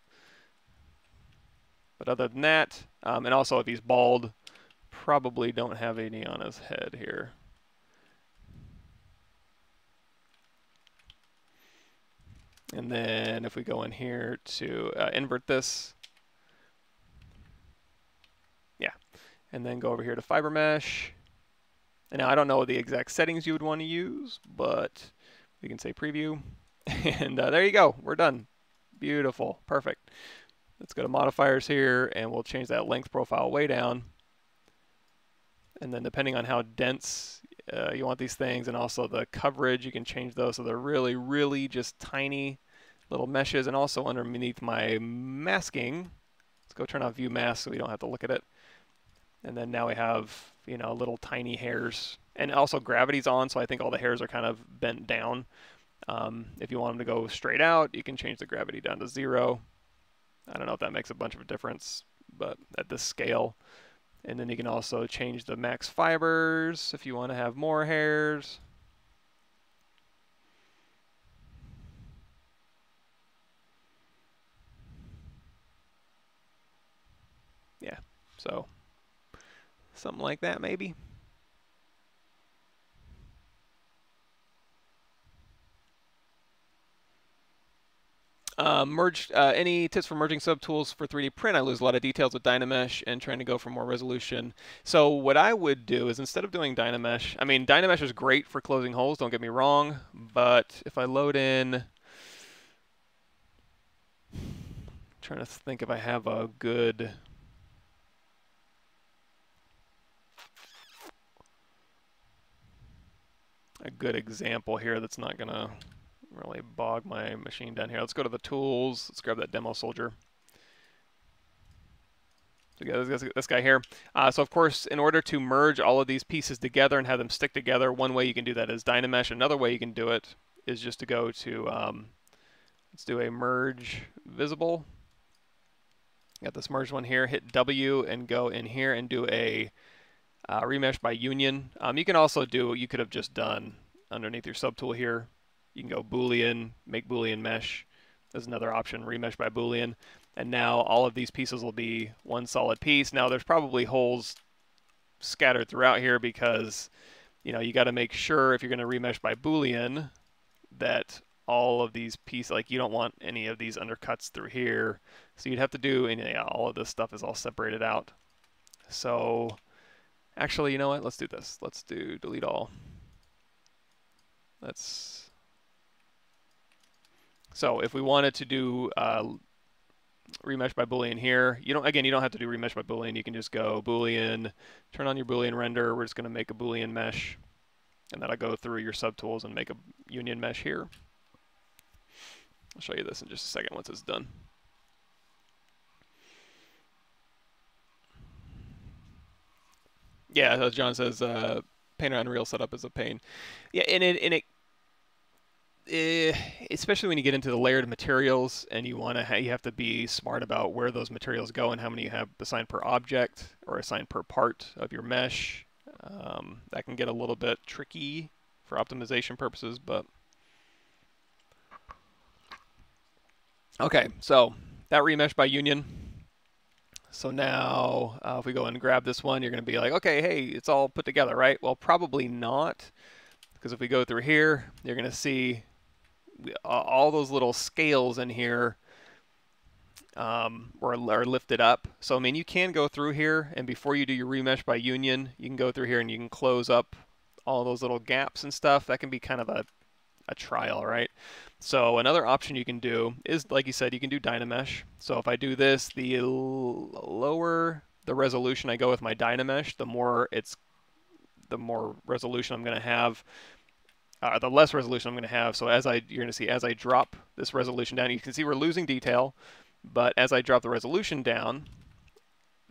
But other than that, um, and also if he's bald, probably don't have any on his head here. And then if we go in here to uh, invert this, yeah, and then go over here to FiberMesh. And now I don't know the exact settings you would want to use, but we can say preview. and uh, there you go, we're done. Beautiful, perfect. Let's go to modifiers here, and we'll change that length profile way down. And then depending on how dense uh, you want these things and also the coverage, you can change those so they're really, really just tiny little meshes. And also underneath my masking, let's go turn off view mask so we don't have to look at it. And then now we have, you know, little tiny hairs. And also gravity's on, so I think all the hairs are kind of bent down. Um, if you want them to go straight out, you can change the gravity down to zero. I don't know if that makes a bunch of a difference, but at this scale, and then you can also change the max fibers if you want to have more hairs. Yeah, so something like that maybe. Uh, merge uh, any tips for merging subtools for 3D print? I lose a lot of details with Dynamesh and trying to go for more resolution. So what I would do is instead of doing Dynamesh, I mean Dynamesh is great for closing holes. Don't get me wrong, but if I load in, I'm trying to think if I have a good. A good example here that's not gonna really bog my machine down here. Let's go to the tools. Let's grab that demo soldier. So this, this guy here. Uh, so of course, in order to merge all of these pieces together and have them stick together, one way you can do that is Dynamesh. Another way you can do it is just to go to, um, let's do a merge visible. Got this merge one here, hit W and go in here and do a uh, remesh by union. Um, you can also do, what you could have just done underneath your subtool here, you can go Boolean, make Boolean mesh. There's another option, remesh by Boolean. And now all of these pieces will be one solid piece. Now there's probably holes scattered throughout here because you know you got to make sure if you're going to remesh by Boolean that all of these pieces, like you don't want any of these undercuts through here. So you'd have to do, and yeah, all of this stuff is all separated out. So actually, you know what? Let's do this. Let's do delete all. Let's so if we wanted to do uh, remesh by Boolean here, you don't again you don't have to do remesh by Boolean. You can just go Boolean, turn on your Boolean render. We're just going to make a Boolean mesh, and that'll go through your subtools and make a union mesh here. I'll show you this in just a second once it's done. Yeah, as John says, uh, Painter Unreal setup is a pain. Yeah, and it and it Eh, especially when you get into the layered materials and you want to you have to be smart about where those materials go and how many you have assigned per object or assigned per part of your mesh. Um, that can get a little bit tricky for optimization purposes, but okay. So that remesh by union. So now, uh, if we go and grab this one, you're going to be like, okay, hey, it's all put together, right? Well, probably not, because if we go through here, you're going to see all those little scales in here um, or are lifted up. So I mean, you can go through here, and before you do your remesh by union, you can go through here and you can close up all those little gaps and stuff. That can be kind of a a trial, right? So another option you can do is, like you said, you can do Dynamesh. So if I do this, the lower the resolution I go with my Dynamesh, the more it's the more resolution I'm going to have, uh, the less resolution I'm going to have. So as I, you're going to see, as I drop this resolution down, you can see we're losing detail, but as I drop the resolution down,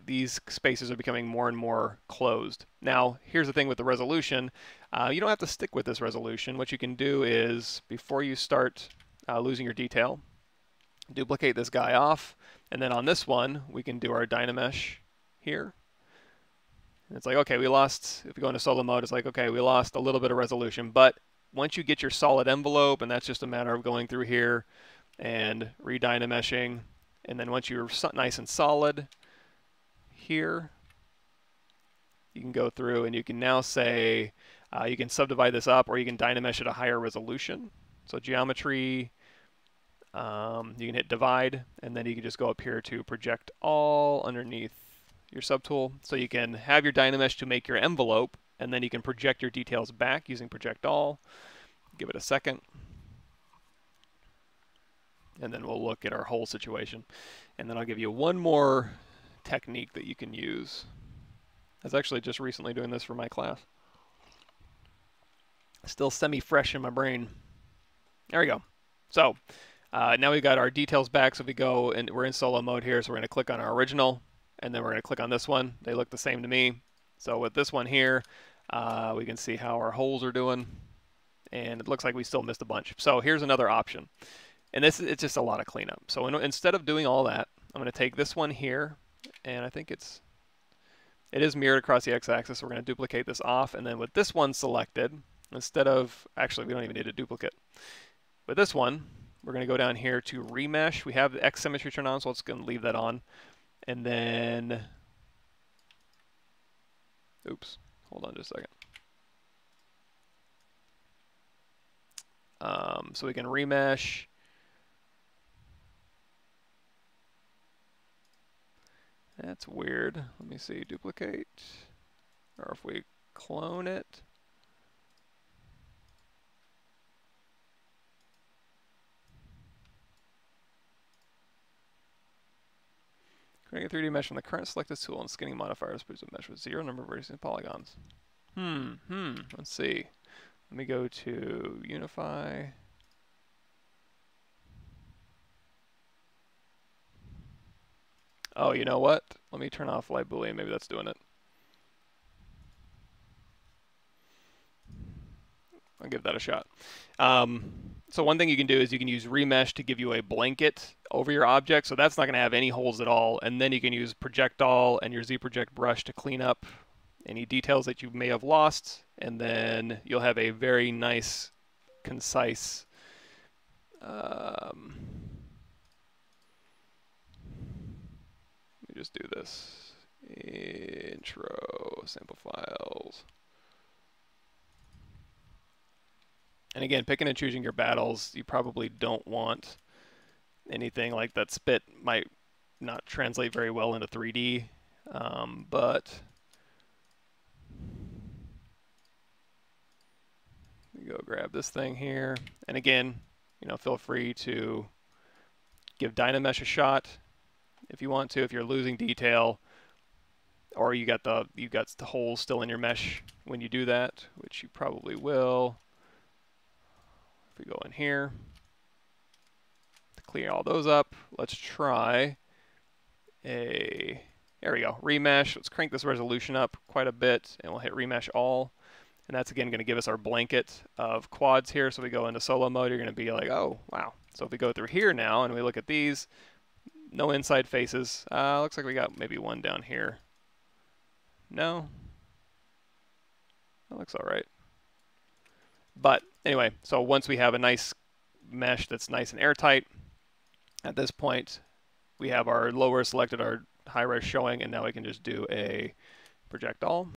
these spaces are becoming more and more closed. Now, here's the thing with the resolution. Uh, you don't have to stick with this resolution. What you can do is, before you start uh, losing your detail, duplicate this guy off, and then on this one, we can do our Dynamesh here. And it's like, okay, we lost, if we go into solo mode, it's like, okay, we lost a little bit of resolution, but once you get your solid envelope, and that's just a matter of going through here and re-dynameshing, and then once you're nice and solid, here, you can go through and you can now say, uh, you can subdivide this up or you can Dynamesh at a higher resolution. So geometry, um, you can hit divide and then you can just go up here to project all underneath your subtool. So you can have your Dynamesh to make your envelope and then you can project your details back using project all. Give it a second. And then we'll look at our whole situation. And then I'll give you one more technique that you can use. I was actually just recently doing this for my class. Still semi-fresh in my brain. There we go. So uh, now we've got our details back. So if we go and we're in solo mode here, so we're going to click on our original, and then we're going to click on this one. They look the same to me. So with this one here, uh, we can see how our holes are doing, and it looks like we still missed a bunch. So here's another option, and this it's just a lot of cleanup. So in, instead of doing all that, I'm going to take this one here and I think it's it is mirrored across the x-axis. So we're going to duplicate this off, and then with this one selected, instead of actually we don't even need a duplicate. With this one, we're going to go down here to remesh. We have the X symmetry turned on, so let's going to leave that on, and then oops, hold on just a second. Um, so we can remesh That's weird. Let me see, duplicate. Or if we clone it. Creating a 3D mesh from the current selected tool and skinning modifiers produce a mesh with zero number of vertices and polygons. Hmm, hmm, let's see. Let me go to Unify. Oh, you know what? Let me turn off live boolean. Maybe that's doing it. I'll give that a shot. Um, so one thing you can do is you can use remesh to give you a blanket over your object. So that's not going to have any holes at all. And then you can use project all and your ZProject brush to clean up any details that you may have lost. And then you'll have a very nice, concise um, let me just do this. Intro, sample files. And again, picking and choosing your battles, you probably don't want anything like that spit might not translate very well into 3D, um, but go grab this thing here. And again, you know, feel free to give Dynamesh a shot if you want to, if you're losing detail, or you got the you got the holes still in your mesh when you do that, which you probably will. If we go in here to clear all those up, let's try a there we go remesh. Let's crank this resolution up quite a bit, and we'll hit remesh all. And that's again going to give us our blanket of quads here. So we go into solo mode, you're going to be like, oh, wow. So if we go through here now and we look at these, no inside faces. Uh, looks like we got maybe one down here. No. That looks all right. But anyway, so once we have a nice mesh that's nice and airtight, at this point we have our lower selected, our high res showing, and now we can just do a project all.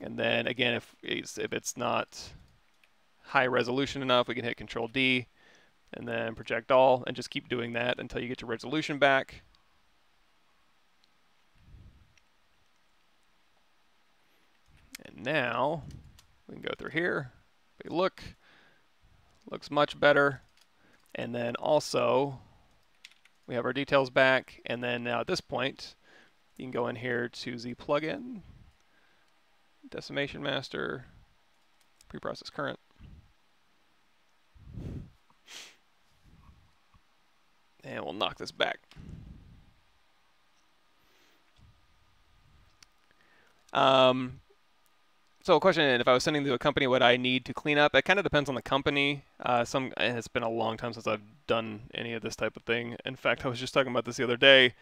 And then again, if it's, if it's not high resolution enough, we can hit Control D and then project all, and just keep doing that until you get your resolution back. And now we can go through here. We look, looks much better. And then also we have our details back. And then now at this point, you can go in here to the plugin, decimation master, preprocess current. And we'll knock this back. Um, so a question, if I was sending to a company, what I need to clean up? It kind of depends on the company. Uh, some It's been a long time since I've done any of this type of thing. In fact, I was just talking about this the other day.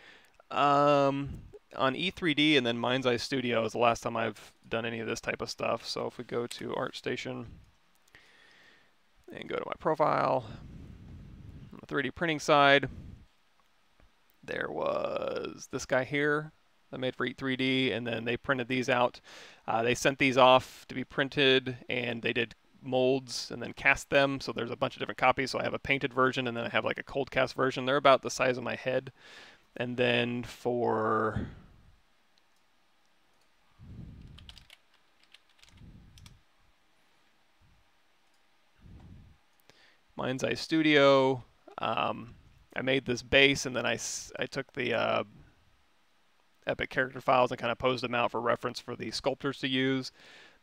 Um, on E3D and then Mind's Eye Studio is the last time I've done any of this type of stuff. So if we go to ArtStation and go to my profile, on the 3D printing side, there was this guy here that made for E3D, and then they printed these out. Uh, they sent these off to be printed, and they did molds and then cast them. So there's a bunch of different copies. So I have a painted version, and then I have like a cold cast version. They're about the size of my head. And then for Mind's Eye Studio, um, I made this base, and then I, I took the uh, Epic character files and kind of posed them out for reference for the sculptors to use.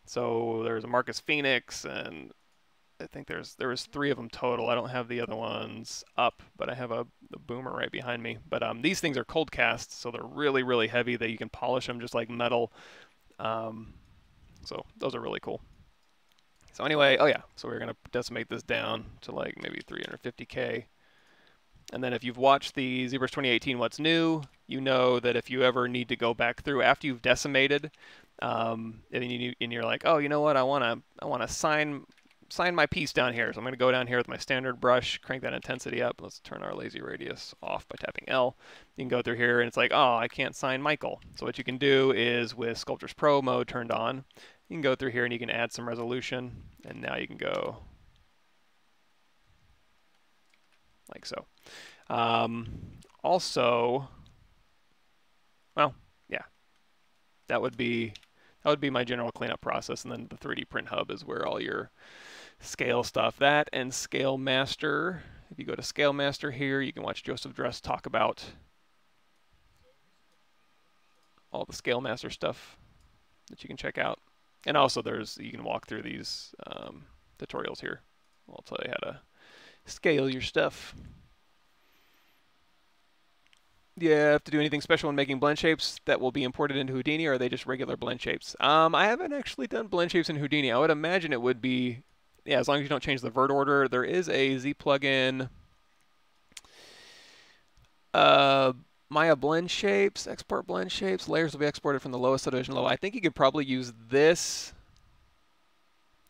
So there's a Marcus Fenix, and I think there's there was three of them total. I don't have the other ones up, but I have a, a boomer right behind me. But um, these things are cold cast, so they're really really heavy. That you can polish them just like metal. Um, so those are really cool. So anyway, oh yeah, so we're gonna decimate this down to like maybe 350k. And then if you've watched the ZBrush 2018 What's New, you know that if you ever need to go back through after you've decimated, um, and, you, and you're like, oh, you know what, I want to I want to sign sign my piece down here. So I'm going to go down here with my standard brush, crank that intensity up. Let's turn our lazy radius off by tapping L. You can go through here and it's like, oh, I can't sign Michael. So what you can do is with Sculptris Pro mode turned on, you can go through here and you can add some resolution. And now you can go like so. Um, also, well, yeah, that would be that would be my general cleanup process, and then the 3D print hub is where all your scale stuff. That and Scale Master. If you go to Scale Master here, you can watch Joseph Drust talk about all the Scale Master stuff that you can check out. And also there's, you can walk through these um, tutorials here. I'll tell you how to scale your stuff. Do you have to do anything special when making blend shapes that will be imported into Houdini, or are they just regular blend shapes? Um, I haven't actually done blend shapes in Houdini. I would imagine it would be, yeah, as long as you don't change the vert order. There is a Z plugin, uh, Maya blend shapes, export blend shapes. Layers will be exported from the lowest subdivision level. I think you could probably use this,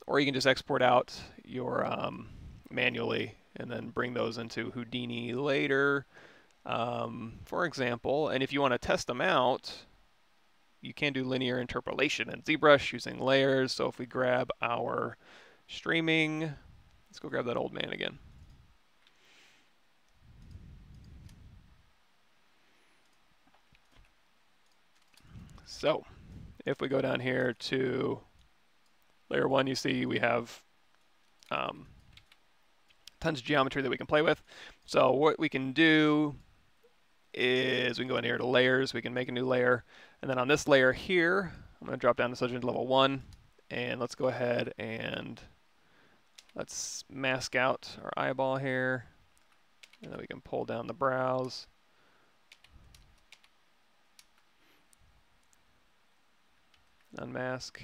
or you can just export out your um, manually and then bring those into Houdini later um, for example. And if you want to test them out, you can do linear interpolation in ZBrush using layers. So if we grab our streaming, let's go grab that old man again. So if we go down here to layer one, you see we have um, tons of geometry that we can play with. So what we can do is we can go in here to layers, we can make a new layer, and then on this layer here, I'm going to drop down to subject level 1, and let's go ahead and let's mask out our eyeball here, and then we can pull down the brows. Unmask,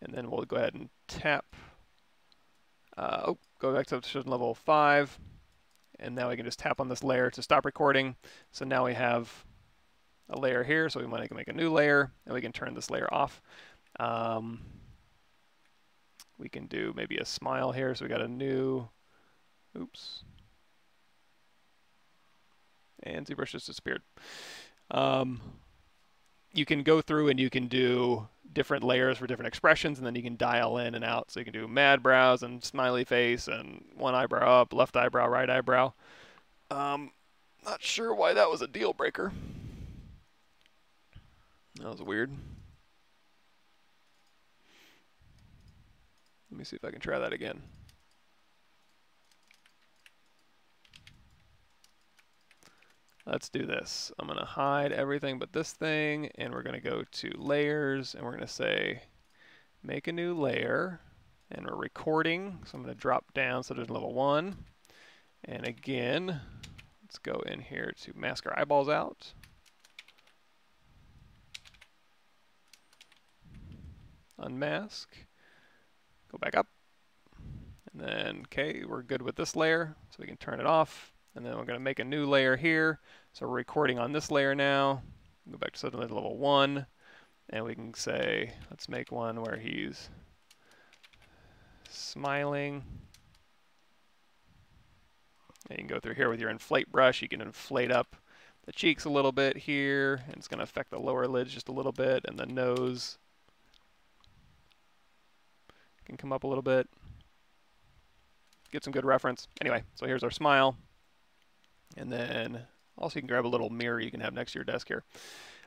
and then we'll go ahead and tap. Uh, oh, go back to subject level 5 and now we can just tap on this layer to stop recording. So now we have a layer here, so we want to make a new layer, and we can turn this layer off. Um, we can do maybe a smile here, so we got a new, oops, and ZBrush just disappeared. Um, you can go through and you can do different layers for different expressions, and then you can dial in and out. So you can do mad brows and smiley face and one eyebrow up, left eyebrow, right eyebrow. Um, not sure why that was a deal breaker. That was weird. Let me see if I can try that again. Let's do this. I'm going to hide everything but this thing, and we're going to go to layers, and we're going to say make a new layer, and we're recording, so I'm going to drop down so there's level 1. And again, let's go in here to mask our eyeballs out. Unmask. Go back up. And then, okay, we're good with this layer, so we can turn it off. And then we're going to make a new layer here. So we're recording on this layer now. Go back to suddenly level 1. And we can say, let's make one where he's smiling. And you can go through here with your inflate brush. You can inflate up the cheeks a little bit here. And it's going to affect the lower lids just a little bit. And the nose can come up a little bit. Get some good reference. Anyway, so here's our smile. And then also you can grab a little mirror you can have next to your desk here.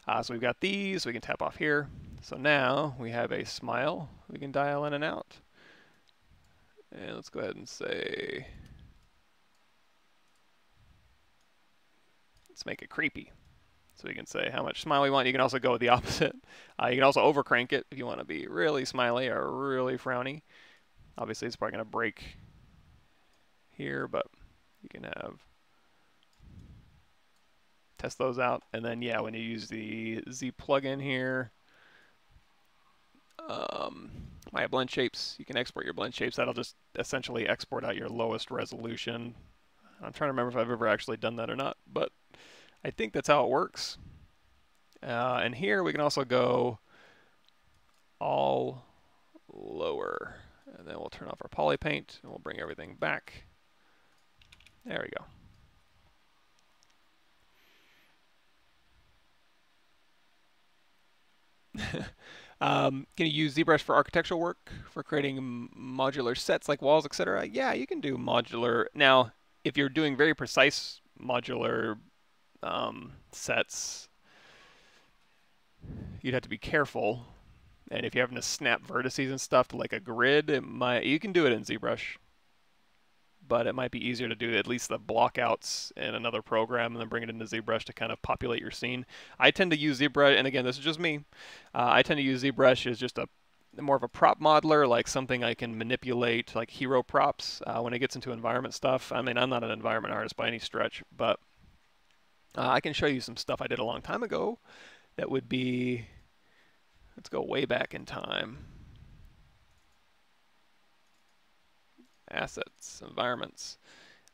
Uh, so we've got these, we can tap off here. So now we have a smile we can dial in and out. And let's go ahead and say, let's make it creepy. So we can say how much smile we want. You can also go with the opposite. Uh, you can also over crank it if you want to be really smiley or really frowny. Obviously it's probably going to break here, but you can have test those out. And then, yeah, when you use the Z plugin here, um, Maya blend shapes, you can export your blend shapes. That'll just essentially export out your lowest resolution. I'm trying to remember if I've ever actually done that or not, but I think that's how it works. Uh, and here we can also go all lower. And then we'll turn off our poly paint and we'll bring everything back. There we go. um, can you use ZBrush for architectural work, for creating modular sets like walls, etc.? Yeah, you can do modular. Now, if you're doing very precise modular um, sets, you'd have to be careful. And if you're having to snap vertices and stuff to like a grid, it might you can do it in ZBrush but it might be easier to do at least the blockouts in another program and then bring it into ZBrush to kind of populate your scene. I tend to use ZBrush, and again, this is just me. Uh, I tend to use ZBrush as just a more of a prop modeler, like something I can manipulate, like hero props uh, when it gets into environment stuff. I mean, I'm not an environment artist by any stretch, but uh, I can show you some stuff I did a long time ago that would be, let's go way back in time. Assets, environments.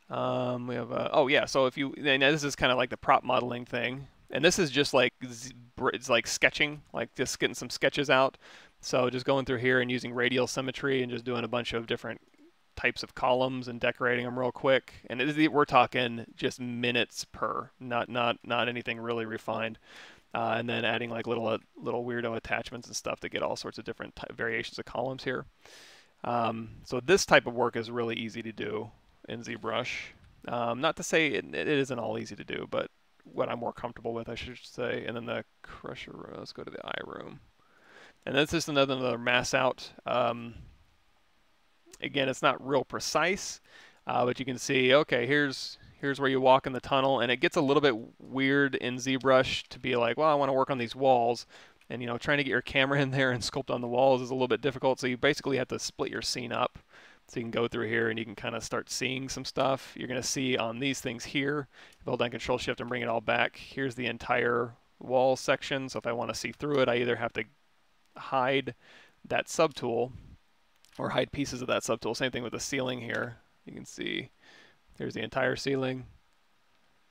Um, we have, a, oh yeah, so if you, and this is kind of like the prop modeling thing. And this is just like, it's like sketching, like just getting some sketches out. So just going through here and using radial symmetry and just doing a bunch of different types of columns and decorating them real quick. And we're talking just minutes per, not not not anything really refined. Uh, and then adding like little uh, little weirdo attachments and stuff to get all sorts of different variations of columns here. Um, so this type of work is really easy to do in ZBrush. Um, not to say it, it isn't all easy to do, but what I'm more comfortable with, I should say. And then the crusher room, let's go to the eye room. And that's just another, another mass out. Um, again, it's not real precise, uh, but you can see, okay, here's here's where you walk in the tunnel, and it gets a little bit weird in ZBrush to be like, well, I want to work on these walls, and you know trying to get your camera in there and sculpt on the walls is a little bit difficult. So you basically have to split your scene up. So you can go through here and you can kind of start seeing some stuff. You're going to see on these things here I hold down control shift and bring it all back here's the entire wall section. So if I want to see through it I either have to hide that subtool or hide pieces of that subtool. Same thing with the ceiling here. You can see here's the entire ceiling.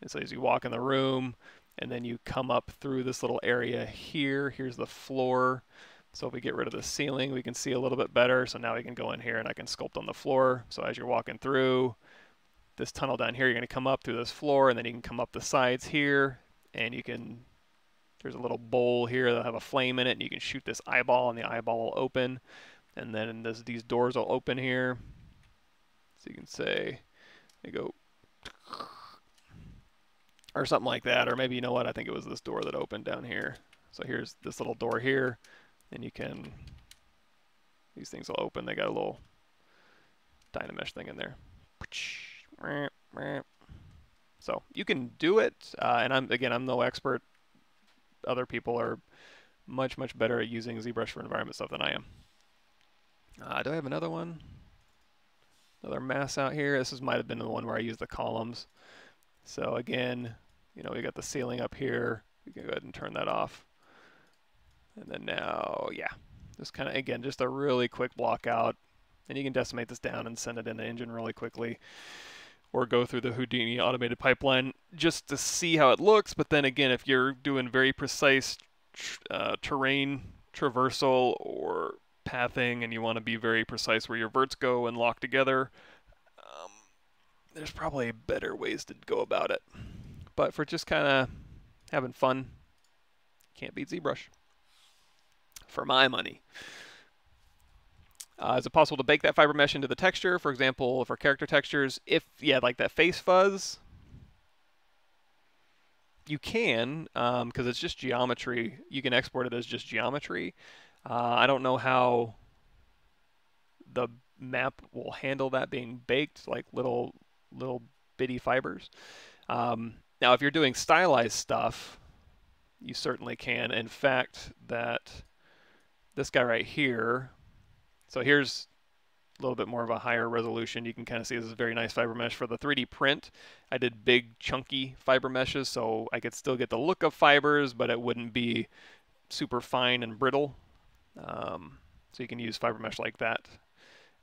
And so as you walk in the room and then you come up through this little area here. Here's the floor. So if we get rid of the ceiling, we can see a little bit better. So now we can go in here and I can sculpt on the floor. So as you're walking through this tunnel down here, you're going to come up through this floor and then you can come up the sides here and you can there's a little bowl here that'll have a flame in it, and you can shoot this eyeball, and the eyeball will open. And then this, these doors will open here. So you can say, they go, or something like that. Or maybe, you know what, I think it was this door that opened down here. So here's this little door here, and you can, these things will open. They got a little Dynamesh thing in there. So you can do it, uh, and I'm again, I'm no expert. Other people are much, much better at using ZBrush for environment stuff than I am. Uh, do I have another one? Another mass out here. This is, might have been the one where I used the columns. So again, you know, we got the ceiling up here. We can go ahead and turn that off. And then now, yeah, just kind of, again, just a really quick block out. And you can decimate this down and send it in the engine really quickly or go through the Houdini automated pipeline just to see how it looks. But then again, if you're doing very precise uh, terrain traversal or pathing and you want to be very precise where your verts go and lock together, there's probably better ways to go about it. But for just kind of having fun, can't beat ZBrush. For my money. Uh, is it possible to bake that fiber mesh into the texture? For example, for character textures, if had like that face fuzz, you can, because um, it's just geometry. You can export it as just geometry. Uh, I don't know how the map will handle that being baked, like little little bitty fibers. Um, now, if you're doing stylized stuff, you certainly can. In fact, that this guy right here, so here's a little bit more of a higher resolution. You can kind of see this is a very nice fiber mesh. For the 3D print, I did big chunky fiber meshes so I could still get the look of fibers, but it wouldn't be super fine and brittle. Um, so you can use fiber mesh like that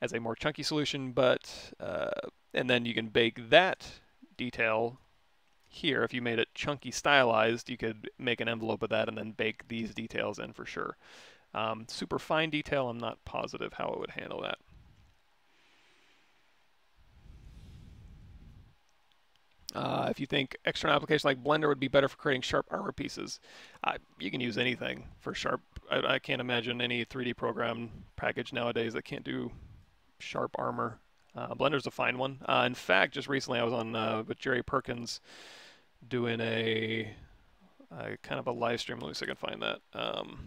as a more chunky solution, but uh, and then you can bake that detail here. If you made it chunky stylized, you could make an envelope of that and then bake these details in for sure. Um, super fine detail, I'm not positive how it would handle that. Uh, if you think external application like Blender would be better for creating sharp armor pieces, uh, you can use anything for sharp. I, I, can't imagine any 3D program package nowadays that can't do sharp armor. Uh, Blender's a fine one. Uh, in fact, just recently I was on uh, with Jerry Perkins doing a, a, kind of a live stream. Let me see if I can find that. Um,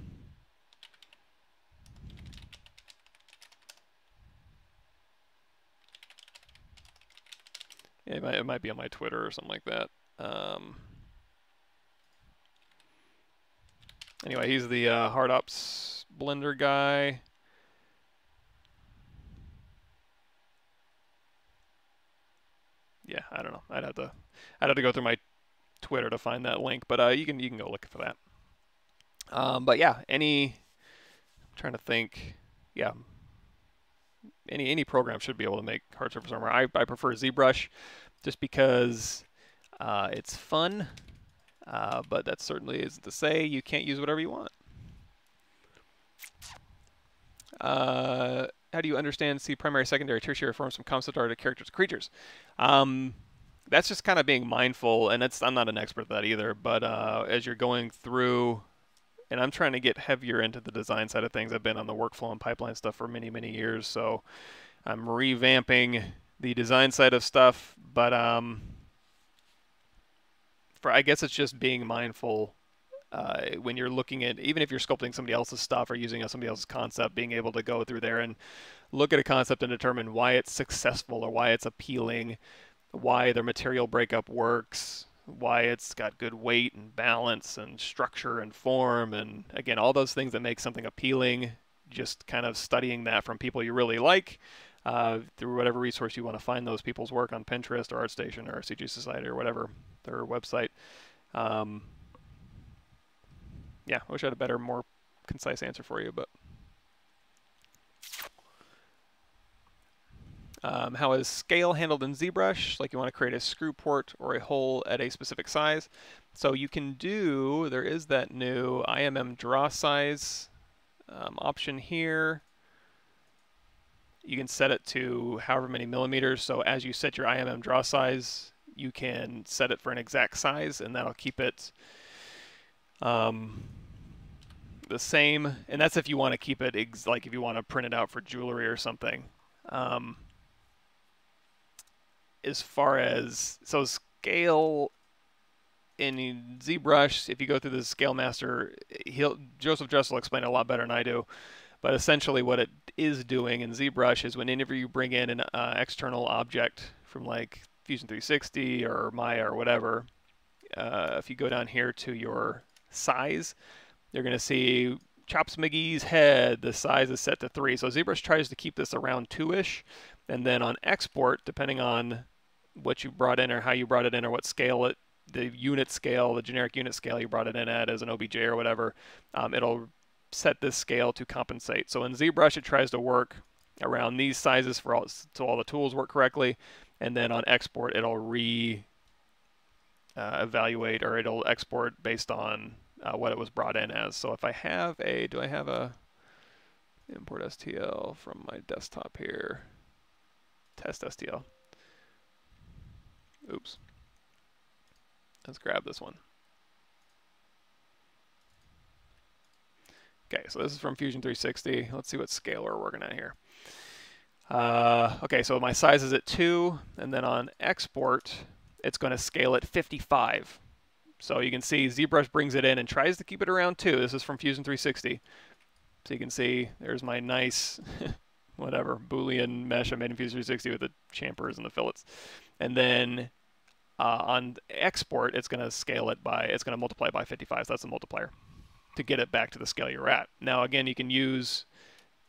Yeah, it might, it might be on my Twitter or something like that. Um, anyway, he's the uh, Hard Ops Blender guy. Yeah, I don't know. I'd have to, I'd have to go through my Twitter to find that link, but uh, you can you can go look for that. Um, but yeah, any, I'm trying to think, yeah, any any program should be able to make hard surface armor. I, I prefer ZBrush just because uh, it's fun, uh, but that certainly isn't to say you can't use whatever you want. Uh, how do you understand, see primary, secondary, tertiary forms from concept art of characters creatures? Um, that's just kind of being mindful, and it's, I'm not an expert at that either, but uh, as you're going through and I'm trying to get heavier into the design side of things. I've been on the workflow and pipeline stuff for many, many years, so I'm revamping the design side of stuff. But um, for I guess it's just being mindful uh, when you're looking at even if you're sculpting somebody else's stuff or using somebody else's concept, being able to go through there and look at a concept and determine why it's successful or why it's appealing, why their material breakup works, why it's got good weight and balance and structure and form and again all those things that make something appealing just kind of studying that from people you really like uh, through whatever resource you want to find those people's work on Pinterest or ArtStation or CG Society or whatever their website. Um, yeah, I wish I had a better, more concise answer for you, but Um, how is scale handled in ZBrush? Like you want to create a screw port or a hole at a specific size. So you can do, there is that new IMM draw size um, option here. You can set it to however many millimeters. So as you set your IMM draw size, you can set it for an exact size and that'll keep it Um, the same, and that's if you want to keep it like if you want to print it out for jewelry or something. Um, as far as so scale in ZBrush, if you go through the Scale Master, he'll Joseph Drust will explain it a lot better than I do. But essentially, what it is doing in ZBrush is whenever you bring in an uh, external object from like Fusion 360 or Maya or whatever, uh, if you go down here to your size, you're going to see Chops McGee's head. The size is set to three. So ZBrush tries to keep this around two-ish, and then on export, depending on what you brought in or how you brought it in or what scale it the unit scale, the generic unit scale you brought it in at as an OBJ or whatever, um, it'll set this scale to compensate. So in ZBrush, it tries to work around these sizes for all, so all the tools work correctly. And then on export, it'll re uh, evaluate or it'll export based on uh, what it was brought in as. So if I have a, do I have a import STL from my desktop here? Test STL. Oops. Let's grab this one. Okay, so this is from Fusion 360. Let's see what scale we're working at here. Uh, okay, so my size is at 2, and then on export, it's going to scale at 55. So you can see ZBrush brings it in and tries to keep it around 2. This is from Fusion 360. So you can see there's my nice, whatever, Boolean mesh I made in Fusion 360 with the chamfers and the fillets. And then uh, on export, it's going to scale it by, it's going to multiply by 55. So that's the multiplier to get it back to the scale you're at. Now, again, you can use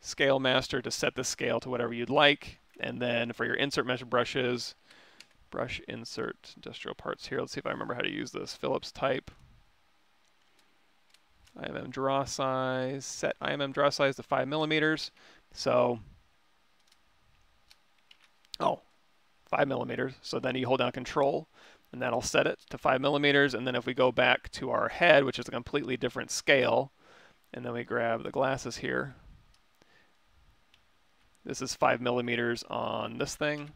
Scale Master to set the scale to whatever you'd like. And then for your insert mesh brushes, brush insert industrial parts here. Let's see if I remember how to use this. Phillips type. IMM draw size, set IMM draw size to 5 millimeters. So, oh, five millimeters. So then you hold down control and that'll set it to five millimeters. And then if we go back to our head, which is a completely different scale, and then we grab the glasses here, this is five millimeters on this thing.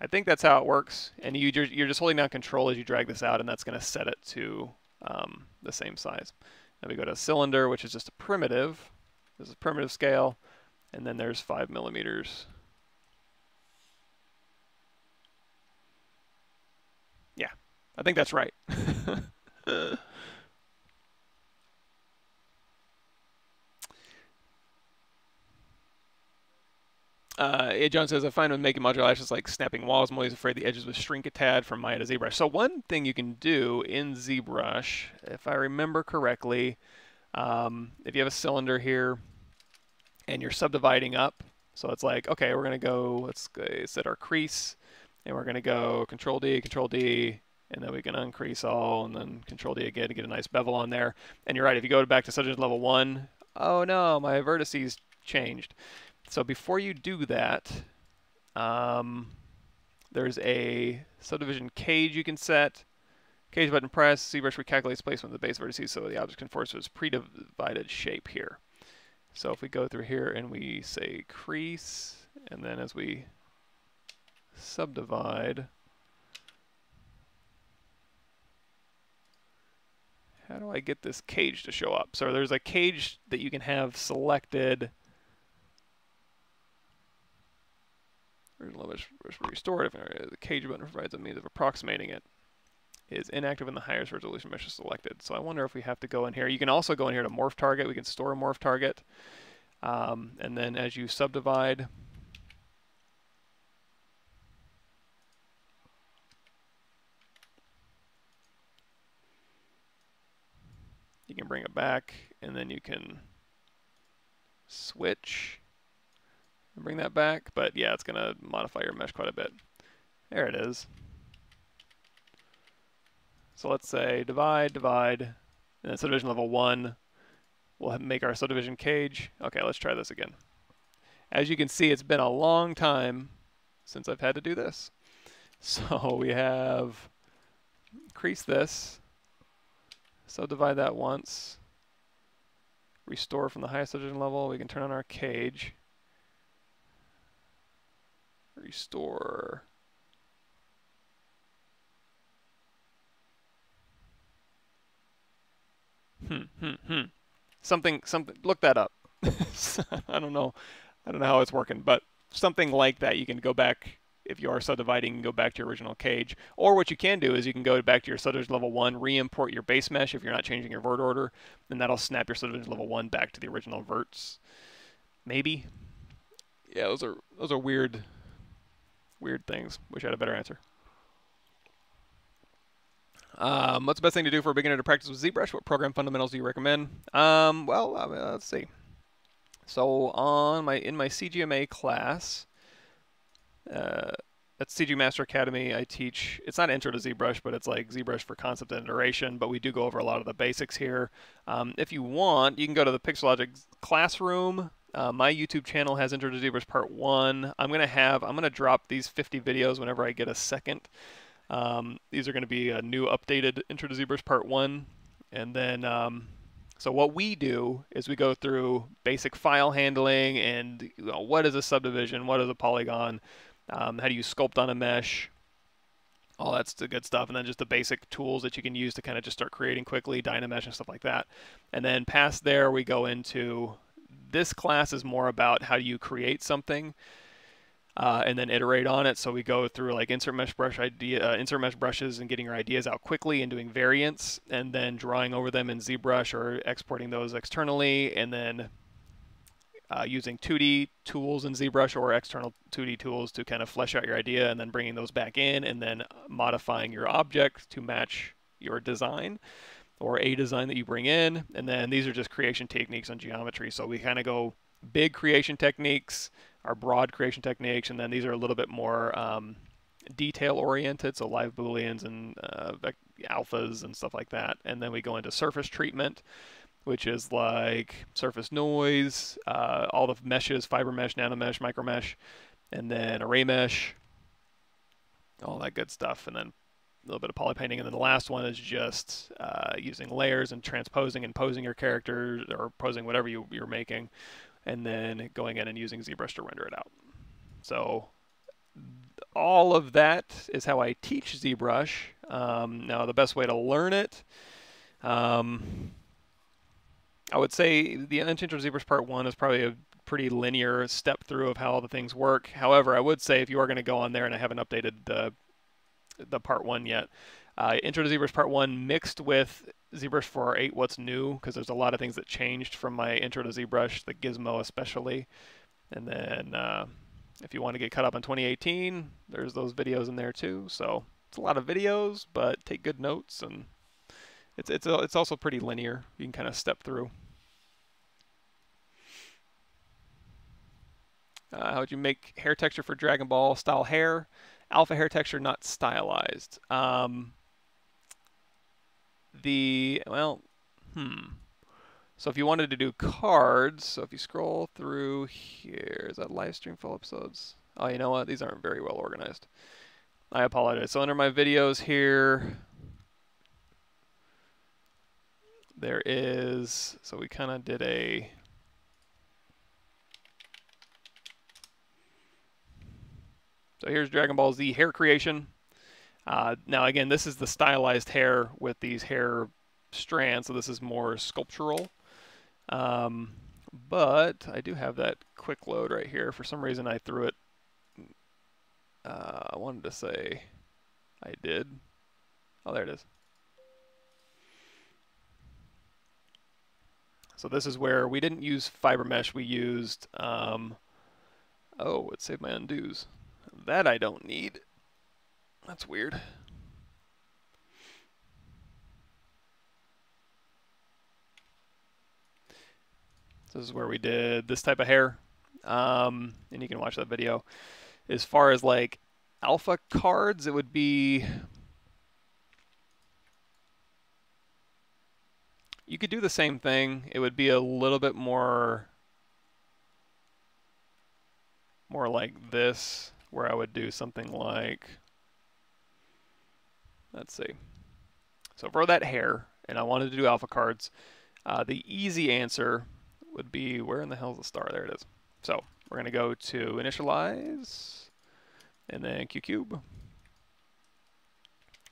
I think that's how it works. And you, you're just holding down control as you drag this out, and that's going to set it to um, the same size. Then we go to cylinder, which is just a primitive. This is primitive scale. And then there's five millimeters Yeah, I think that's right. Uh. John says, I find when making modular lashes like snapping walls, I'm always afraid the edges would shrink a tad from Maya to ZBrush. So one thing you can do in ZBrush, if I remember correctly, um, if you have a cylinder here and you're subdividing up, so it's like, okay, we're going to go, let's set our crease, and we're going to go Control D, Control D, and then we can uncrease all and then control D again to get a nice bevel on there. And you're right, if you go back to subdivision level one, oh no, my vertices changed. So before you do that, um, there's a subdivision cage you can set. Cage button press, ZBrush recalculates placement of the base vertices so the object conforms to its pre-divided shape here. So if we go through here and we say crease, and then as we subdivide, how do I get this cage to show up? So there's a cage that you can have selected. Restored if the cage button provides a means of approximating it is inactive in the highest resolution mesh is selected. So I wonder if we have to go in here. You can also go in here to morph target. We can store a morph target. Um, and then as you subdivide, You can bring it back and then you can switch and bring that back. But yeah, it's going to modify your mesh quite a bit. There it is. So let's say divide, divide, and then subdivision level 1 we'll make our subdivision cage. Okay, let's try this again. As you can see, it's been a long time since I've had to do this. So we have increase this, Subdivide that once. Restore from the highest subdivision level. We can turn on our cage. Restore. Hmm, hmm, hmm. Something, something. Look that up. I don't know. I don't know how it's working, but something like that. You can go back if you are subdividing, and go back to your original cage. Or what you can do is you can go back to your subdivision level one, re-import your base mesh if you're not changing your vert order, and that'll snap your subdivision level one back to the original verts. Maybe. Yeah, those are those are weird, weird things. Wish I had a better answer. Um, what's the best thing to do for a beginner to practice with ZBrush? What program fundamentals do you recommend? Um, well, uh, let's see. So on my in my CGMA class, uh, at CG Master Academy, I teach, it's not intro to ZBrush, but it's like ZBrush for concept and iteration, but we do go over a lot of the basics here. Um, if you want, you can go to the Pixologic classroom. Uh, my YouTube channel has Intro to ZBrush Part 1. I'm going to have, I'm going to drop these 50 videos whenever I get a second. Um, these are going to be a new updated Intro to ZBrush Part 1. And then, um, so what we do is we go through basic file handling and you know, what is a subdivision, what is a polygon, um, how do you sculpt on a mesh, all that's the good stuff, and then just the basic tools that you can use to kind of just start creating quickly, Dynamesh and stuff like that. And then past there, we go into this class is more about how do you create something. Uh, and then iterate on it. So we go through like insert mesh brush idea, uh, insert mesh brushes, and getting your ideas out quickly, and doing variants, and then drawing over them in ZBrush or exporting those externally, and then uh, using 2D tools in ZBrush or external 2D tools to kind of flesh out your idea and then bringing those back in and then modifying your object to match your design or a design that you bring in. And then these are just creation techniques on geometry. So we kind of go big creation techniques, our broad creation techniques, and then these are a little bit more um, detail oriented, so live booleans and uh, alphas and stuff like that. And then we go into surface treatment, which is like surface noise, uh, all the meshes, fiber mesh, nano mesh, micro mesh, and then array mesh, all that good stuff, and then a little bit of poly painting, and then the last one is just uh, using layers and transposing and posing your character or posing whatever you, you're making, and then going in and using ZBrush to render it out. So all of that is how I teach ZBrush. Um, now the best way to learn it, um, I would say the Unintentional ZBrush Part 1 is probably a pretty linear step through of how all the things work. However, I would say if you are going to go on there, and I haven't updated the, the Part 1 yet, uh, Intro to ZBrush Part 1 mixed with ZBrush 4.8 What's New, because there's a lot of things that changed from my Intro to ZBrush, the Gizmo especially. And then uh, if you want to get caught up on 2018, there's those videos in there too. So it's a lot of videos, but take good notes and it's it's it's also pretty linear. You can kind of step through. Uh, how would you make hair texture for Dragon Ball style hair? Alpha hair texture not stylized. Um, the well, hmm. So if you wanted to do cards, so if you scroll through here, is that live stream full episodes? Oh, you know what? These aren't very well organized. I apologize. So under my videos here, there is, so we kind of did a, so here's Dragon Ball Z hair creation. Uh, now again, this is the stylized hair with these hair strands, so this is more sculptural. Um, but I do have that quick load right here. For some reason I threw it, uh, I wanted to say I did. Oh, there it is. So this is where we didn't use fiber mesh, we used, um, oh, it saved my undos. That I don't need. That's weird. This is where we did this type of hair. Um, and you can watch that video. As far as like alpha cards, it would be You could do the same thing. It would be a little bit more more like this, where I would do something like, let's see. So for that hair, and I wanted to do alpha cards, uh, the easy answer would be, where in the hell is the star? There it is. So we're going to go to initialize, and then QCube,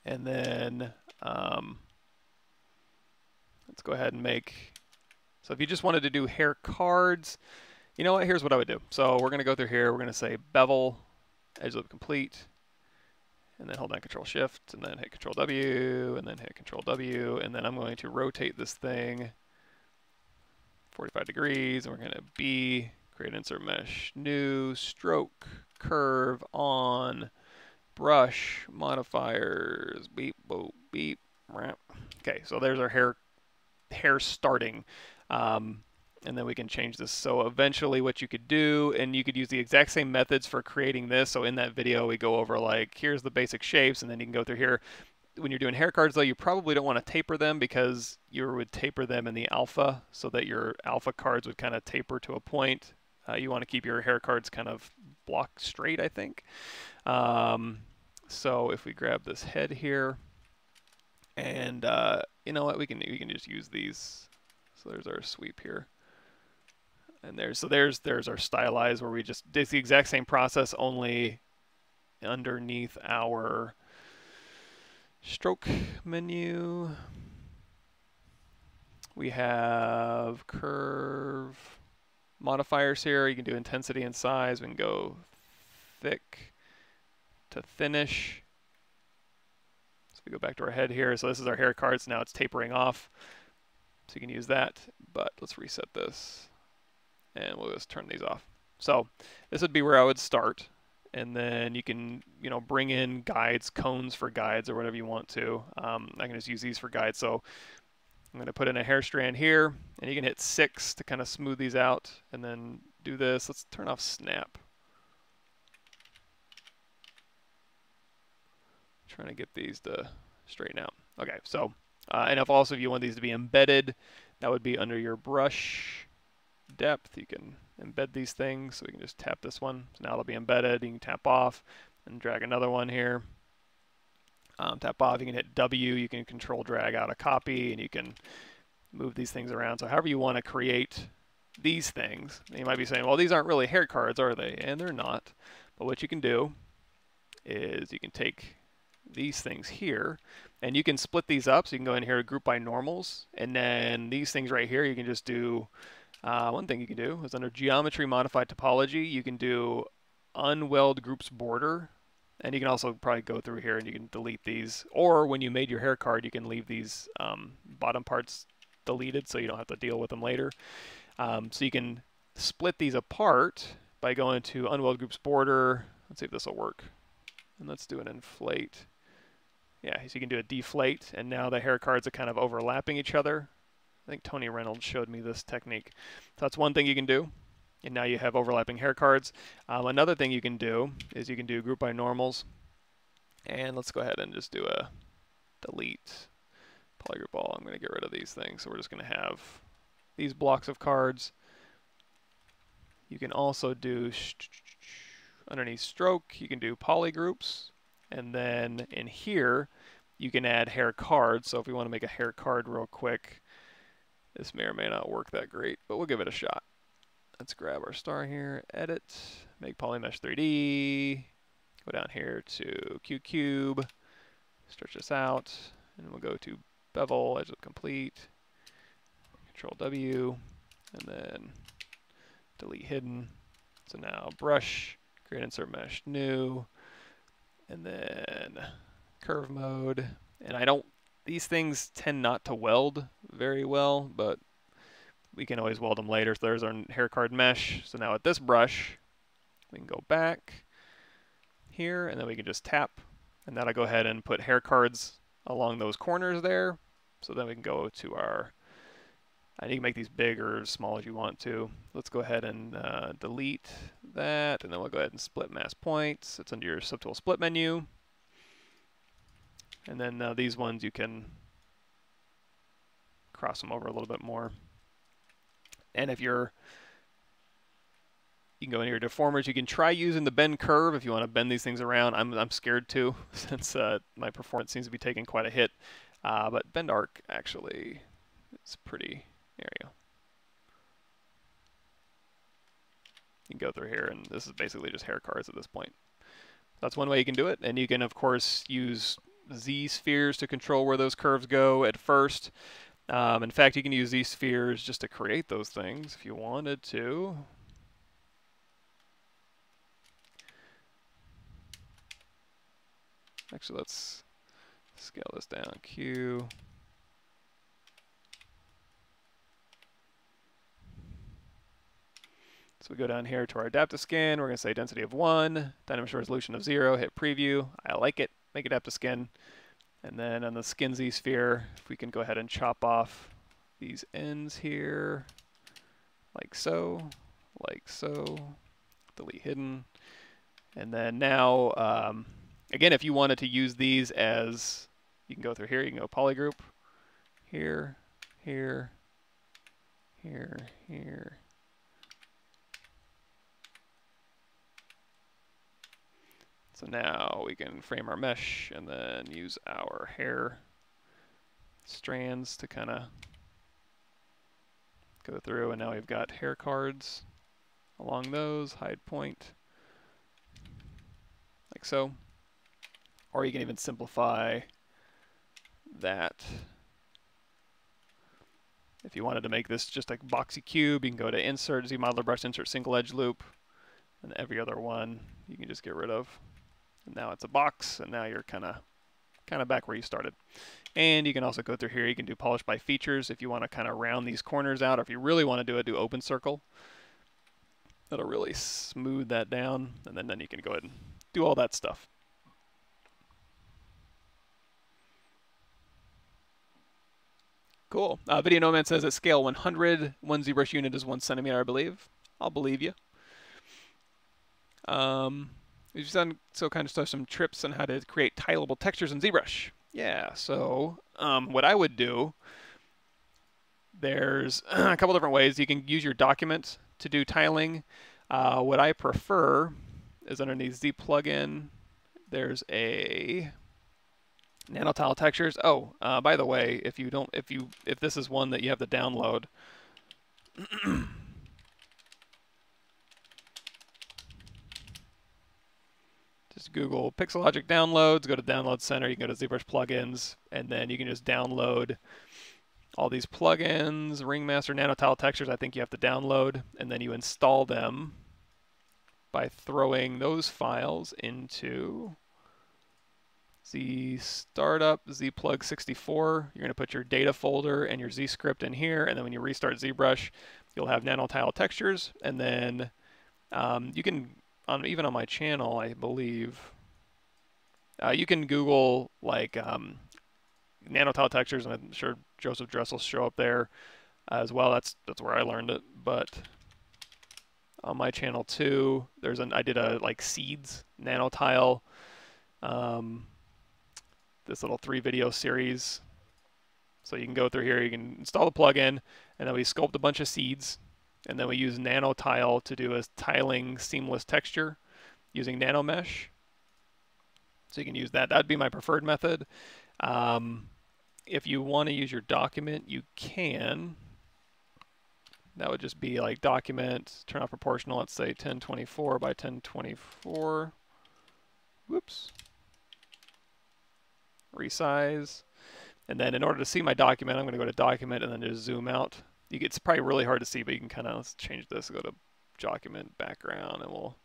and then um, Let's go ahead and make, so if you just wanted to do hair cards, you know what, here's what I would do. So we're going to go through here, we're going to say bevel, edge loop complete, and then hold down Control Shift, and then hit Control W, and then hit Control W, and then I'm going to rotate this thing 45 degrees, and we're going to B, create insert mesh, new, stroke, curve, on, brush, modifiers, beep, boop, beep, ramp. Okay, so there's our hair, hair starting. Um, and then we can change this. So eventually what you could do, and you could use the exact same methods for creating this. So in that video, we go over like, here's the basic shapes, and then you can go through here. When you're doing hair cards though, you probably don't want to taper them because you would taper them in the alpha so that your alpha cards would kind of taper to a point. Uh, you want to keep your hair cards kind of block straight, I think. Um, so if we grab this head here, and uh, you know what, we can we can just use these. So there's our sweep here. And there's so there's there's our stylize where we just it's the exact same process only underneath our stroke menu. We have curve modifiers here. You can do intensity and size. We can go thick to thinnish. So we go back to our head here. So this is our hair cards. Now it's tapering off. So you can use that. But let's reset this and we'll just turn these off. So this would be where I would start. And then you can, you know, bring in guides, cones for guides or whatever you want to. Um, I can just use these for guides. So I'm going to put in a hair strand here and you can hit six to kind of smooth these out and then do this. Let's turn off snap. trying to get these to straighten out. Okay, so, uh, and if also if you want these to be embedded, that would be under your brush depth, you can embed these things. So we can just tap this one. So now it'll be embedded. You can tap off and drag another one here. Um, tap off, you can hit W, you can control drag out a copy, and you can move these things around. So however you want to create these things, you might be saying, well, these aren't really hair cards, are they? And they're not. But what you can do is you can take these things here, and you can split these up. So you can go in here, group by normals, and then these things right here, you can just do uh, one thing you can do is under geometry modified topology, you can do unweld groups border. And you can also probably go through here and you can delete these. Or when you made your hair card, you can leave these um, bottom parts deleted so you don't have to deal with them later. Um, so you can split these apart by going to unweld groups border. Let's see if this will work. And let's do an inflate. Yeah, so you can do a deflate, and now the hair cards are kind of overlapping each other. I think Tony Reynolds showed me this technique. So that's one thing you can do. And now you have overlapping hair cards. Um, another thing you can do is you can do group by normals. And let's go ahead and just do a delete polygroup all. I'm going to get rid of these things. So we're just going to have these blocks of cards. You can also do underneath stroke, you can do polygroups. And then in here, you can add hair cards. So if we want to make a hair card real quick, this may or may not work that great, but we'll give it a shot. Let's grab our star here, edit, make polymesh 3D, go down here to Q cube, stretch this out, and we'll go to bevel, edge loop complete, control W, and then delete hidden. So now brush, create insert mesh new, and then curve mode. And I don't these things tend not to weld very well, but we can always weld them later. So there's our hair card mesh. So now with this brush, we can go back here, and then we can just tap, and that'll go ahead and put hair cards along those corners there. So then we can go to our, and you can make these big or small as you want to. Let's go ahead and uh, delete that, and then we'll go ahead and split masked points. It's under your subtool split menu. And then uh, these ones you can cross them over a little bit more. And if you're, you can go into your deformers. You can try using the bend curve if you want to bend these things around. I'm, I'm scared to since uh, my performance seems to be taking quite a hit. Uh, but bend arc actually is pretty, there you go. You can go through here and this is basically just hair cards at this point. That's one way you can do it. And you can of course use ZSpheres to control where those curves go at first. Um, in fact, you can use ZSpheres just to create those things if you wanted to. Actually, let's scale this down. Q. So we go down here to our adaptive skin. We're going to say density of 1, dynamic resolution of 0, hit preview. I like it. Make adaptive skin. And then on the skin ZSphere, if we can go ahead and chop off these ends here, like so, like so, delete hidden. And then now, um, again, if you wanted to use these as, you can go through here, you can go polygroup, here, here, here, here, So now we can frame our mesh and then use our hair strands to kind of go through and now we've got hair cards along those, hide point, like so. Or you can even simplify that. If you wanted to make this just like boxy cube, you can go to Insert, ZModeler Brush, Insert Single Edge Loop, and every other one you can just get rid of. And now it's a box, and now you're kind of kind of back where you started. And you can also go through here, you can do polish by features if you want to kind of round these corners out, or if you really want to do it, do open circle. That'll really smooth that down, and then, then you can go ahead and do all that stuff. Cool. Uh, Video Nomad says at scale 100, one ZBrush unit is one centimeter, I believe. I'll believe you. Um, We've done so kind of stuff, some trips on how to create tileable textures in ZBrush. Yeah, so um, what I would do, there's a couple different ways. You can use your document to do tiling. Uh, what I prefer is underneath Z plugin, there's a nanotile textures. Oh, uh, by the way, if you don't, if you, if this is one that you have to download, just Google Pixologic downloads, go to Download Center, you can go to ZBrush plugins, and then you can just download all these plugins, Ringmaster Nanotile textures, I think you have to download, and then you install them by throwing those files into Z startup, Z plug 64. You're going to put your data folder and your Z script in here, and then when you restart ZBrush, you'll have nanotile textures, and then um, you can on even on my channel, I believe. Uh, you can Google like um, nanotile textures, and I'm sure Joseph Drust'll show up there as well. That's that's where I learned it. But on my channel too, there's an I did a like seeds nanotile, um, this little three video series. So you can go through here, you can install the plugin, and then we sculpt a bunch of seeds and then we use nanotile to do a tiling seamless texture using nanomesh. So you can use that. That'd be my preferred method. Um, if you want to use your document, you can. That would just be like document, turn off proportional, let's say 1024 by 1024. Whoops. Resize. And then in order to see my document, I'm going to go to document and then just zoom out you it's probably really hard to see, but you can kind of let's change this, go to document background, and we'll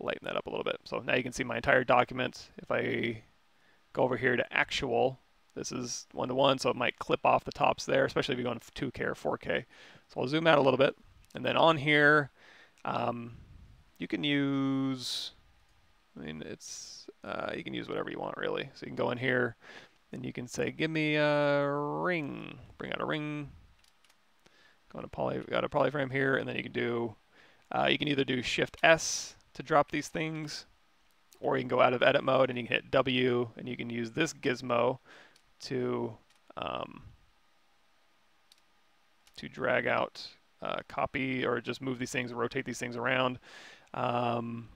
lighten that up a little bit. So now you can see my entire document. If I go over here to actual, this is one-to-one, -one, so it might clip off the tops there, especially if you go in 2K or 4K. So I'll zoom out a little bit. And then on here, um, you can use, I mean, it's, uh, you can use whatever you want really. So you can go in here and you can say, give me a ring, bring out a ring, Go to poly, got a polyframe here, and then you can do, uh, you can either do Shift S to drop these things, or you can go out of edit mode and you can hit W, and you can use this gizmo to um, to drag out, uh, copy, or just move these things, rotate these things around. Um,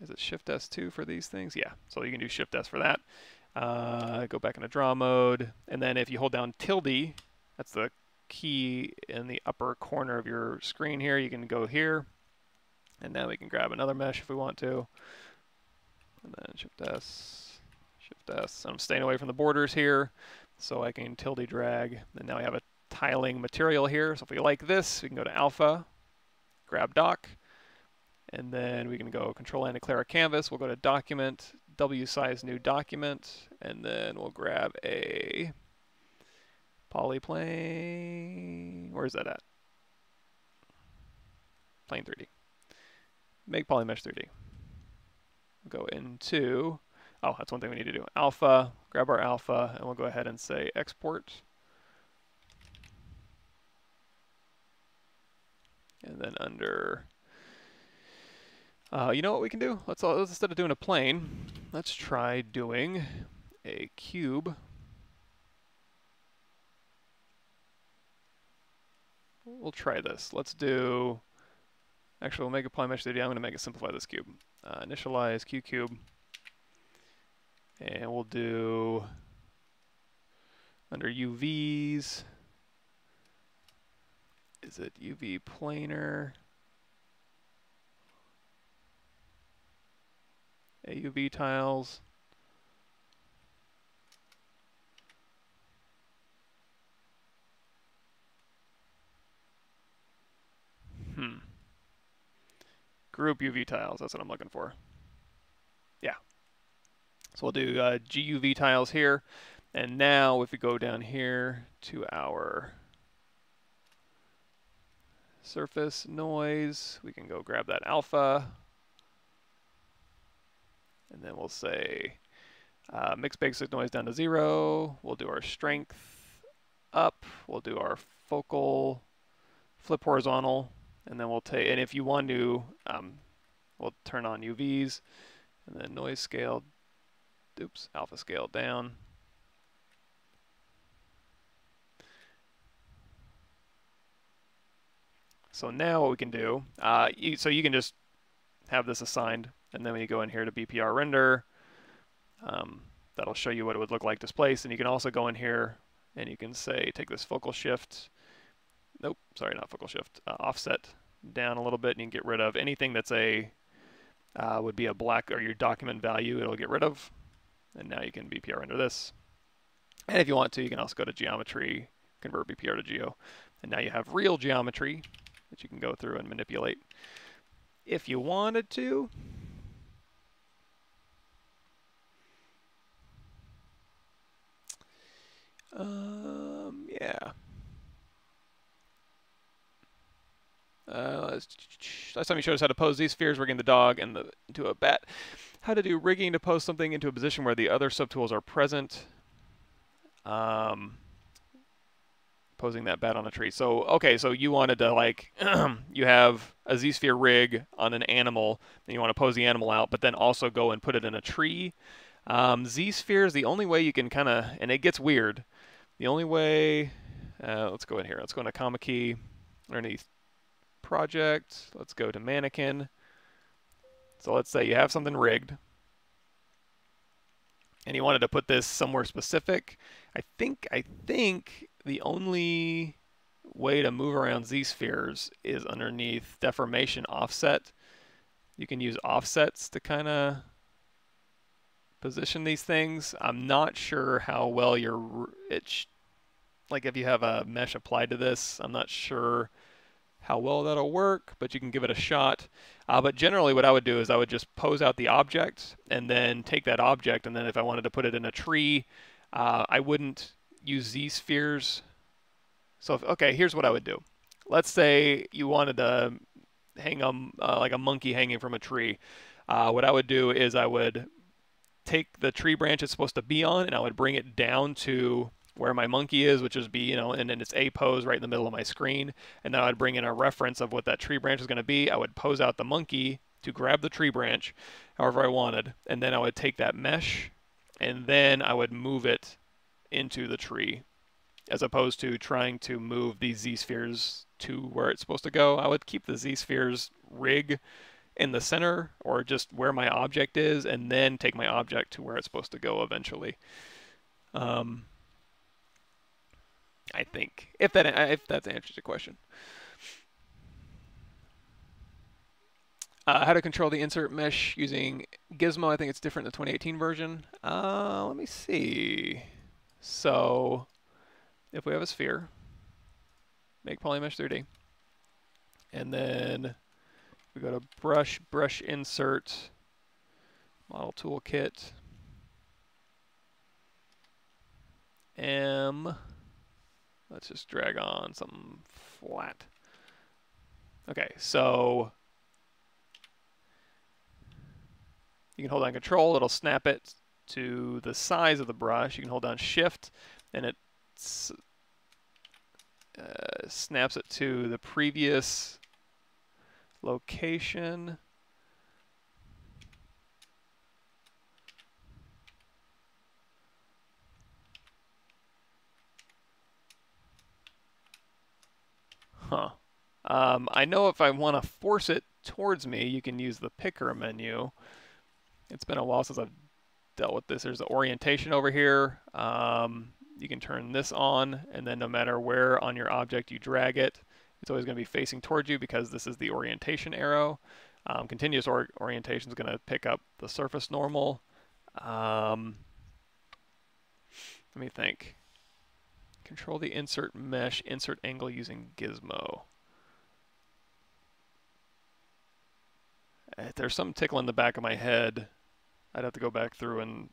is it Shift S2 for these things? Yeah, so you can do Shift S for that. Uh, go back into draw mode, and then if you hold down tilde, that's the key in the upper corner of your screen here. You can go here, and then we can grab another mesh if we want to. And then Shift S, Shift S. I'm staying away from the borders here. So I can tilde drag, and now we have a tiling material here. So if we like this, we can go to alpha, grab doc, and then we can go control and declare a canvas. We'll go to document, W size new document, and then we'll grab a polyplane. Where's that at? Plane 3D. Make polymesh 3D. Go into, oh, that's one thing we need to do. Alpha, grab our alpha, and we'll go ahead and say export. And then under, uh, you know what we can do? Let's, let's instead of doing a plane, let's try doing a cube. We'll try this. Let's do, actually we'll make a polymesh 3D. I'm going to make it simplify this cube. Uh, initialize Q cube. And we'll do under UVs, is it UV planar? AUV tiles. Hmm. Group UV tiles, that's what I'm looking for. Yeah. So we'll do uh, GUV tiles here. And now if we go down here to our surface noise. We can go grab that alpha. And then we'll say uh, mix basic noise down to zero. We'll do our strength up. We'll do our focal flip horizontal. And then we'll take, and if you want to, um, we'll turn on UVs. And then noise scale, oops, alpha scale down. So now what we can do, uh, you, so you can just have this assigned, and then when you go in here to BPR render, um, that'll show you what it would look like displaced, and you can also go in here and you can say, take this focal shift, nope, sorry, not focal shift, uh, offset down a little bit, and you can get rid of anything that's a, uh, would be a black, or your document value, it'll get rid of, and now you can BPR render this. And if you want to, you can also go to geometry, convert BPR to geo, and now you have real geometry, that you can go through and manipulate if you wanted to. Um, yeah. Uh, last time you showed us how to pose ZSpheres, rigging the dog and the, into a bat. How to do rigging to pose something into a position where the other subtools are present. Um, posing that bat on a tree. So, okay, so you wanted to like, you have a ZSphere rig on an animal, and you want to pose the animal out, but then also go and put it in a tree. Um, ZSphere is the only way you can kind of, and it gets weird. The only way, uh, let's go in here. Let's go into comma key, underneath project. Let's go to mannequin. So let's say you have something rigged, and you wanted to put this somewhere specific. I think, I think the only way to move around ZSpheres is underneath deformation offset. You can use offsets to kind of position these things. I'm not sure how well your it like if you have a mesh applied to this, I'm not sure how well that'll work, but you can give it a shot. Uh, but generally what I would do is I would just pose out the object and then take that object and then if I wanted to put it in a tree, uh, I wouldn't use ZSpheres. So, if, okay, here's what I would do. Let's say you wanted to hang a, uh, like a monkey hanging from a tree. Uh, what I would do is I would take the tree branch it's supposed to be on and I would bring it down to where my monkey is, which is be, you know, and then it's A pose right in the middle of my screen. And then I'd bring in a reference of what that tree branch is going to be. I would pose out the monkey to grab the tree branch however I wanted. And then I would take that mesh and then I would move it into the tree as opposed to trying to move these ZSpheres to where it's supposed to go. I would keep the ZSpheres rig in the center or just where my object is and then take my object to where it's supposed to go eventually. Um, I think if that if that answers your question. Uh, how to control the insert mesh using Gizmo. I think it's different in the 2018 version. Uh, let me see. So if we have a sphere, make polymesh 3D, and then we go to brush, brush insert, model toolkit, M, let's just drag on something flat. Okay, so you can hold down control, it'll snap it to the size of the brush. You can hold down shift and it uh, snaps it to the previous location. Huh. Um, I know if I want to force it towards me, you can use the picker menu. It's been a while since I've dealt with this. There's the orientation over here. Um, you can turn this on, and then no matter where on your object you drag it, it's always going to be facing towards you because this is the orientation arrow. Um, continuous or orientation is going to pick up the surface normal. Um, let me think. Control the insert mesh, insert angle using gizmo. Eh, there's some tickle in the back of my head. I'd have to go back through and...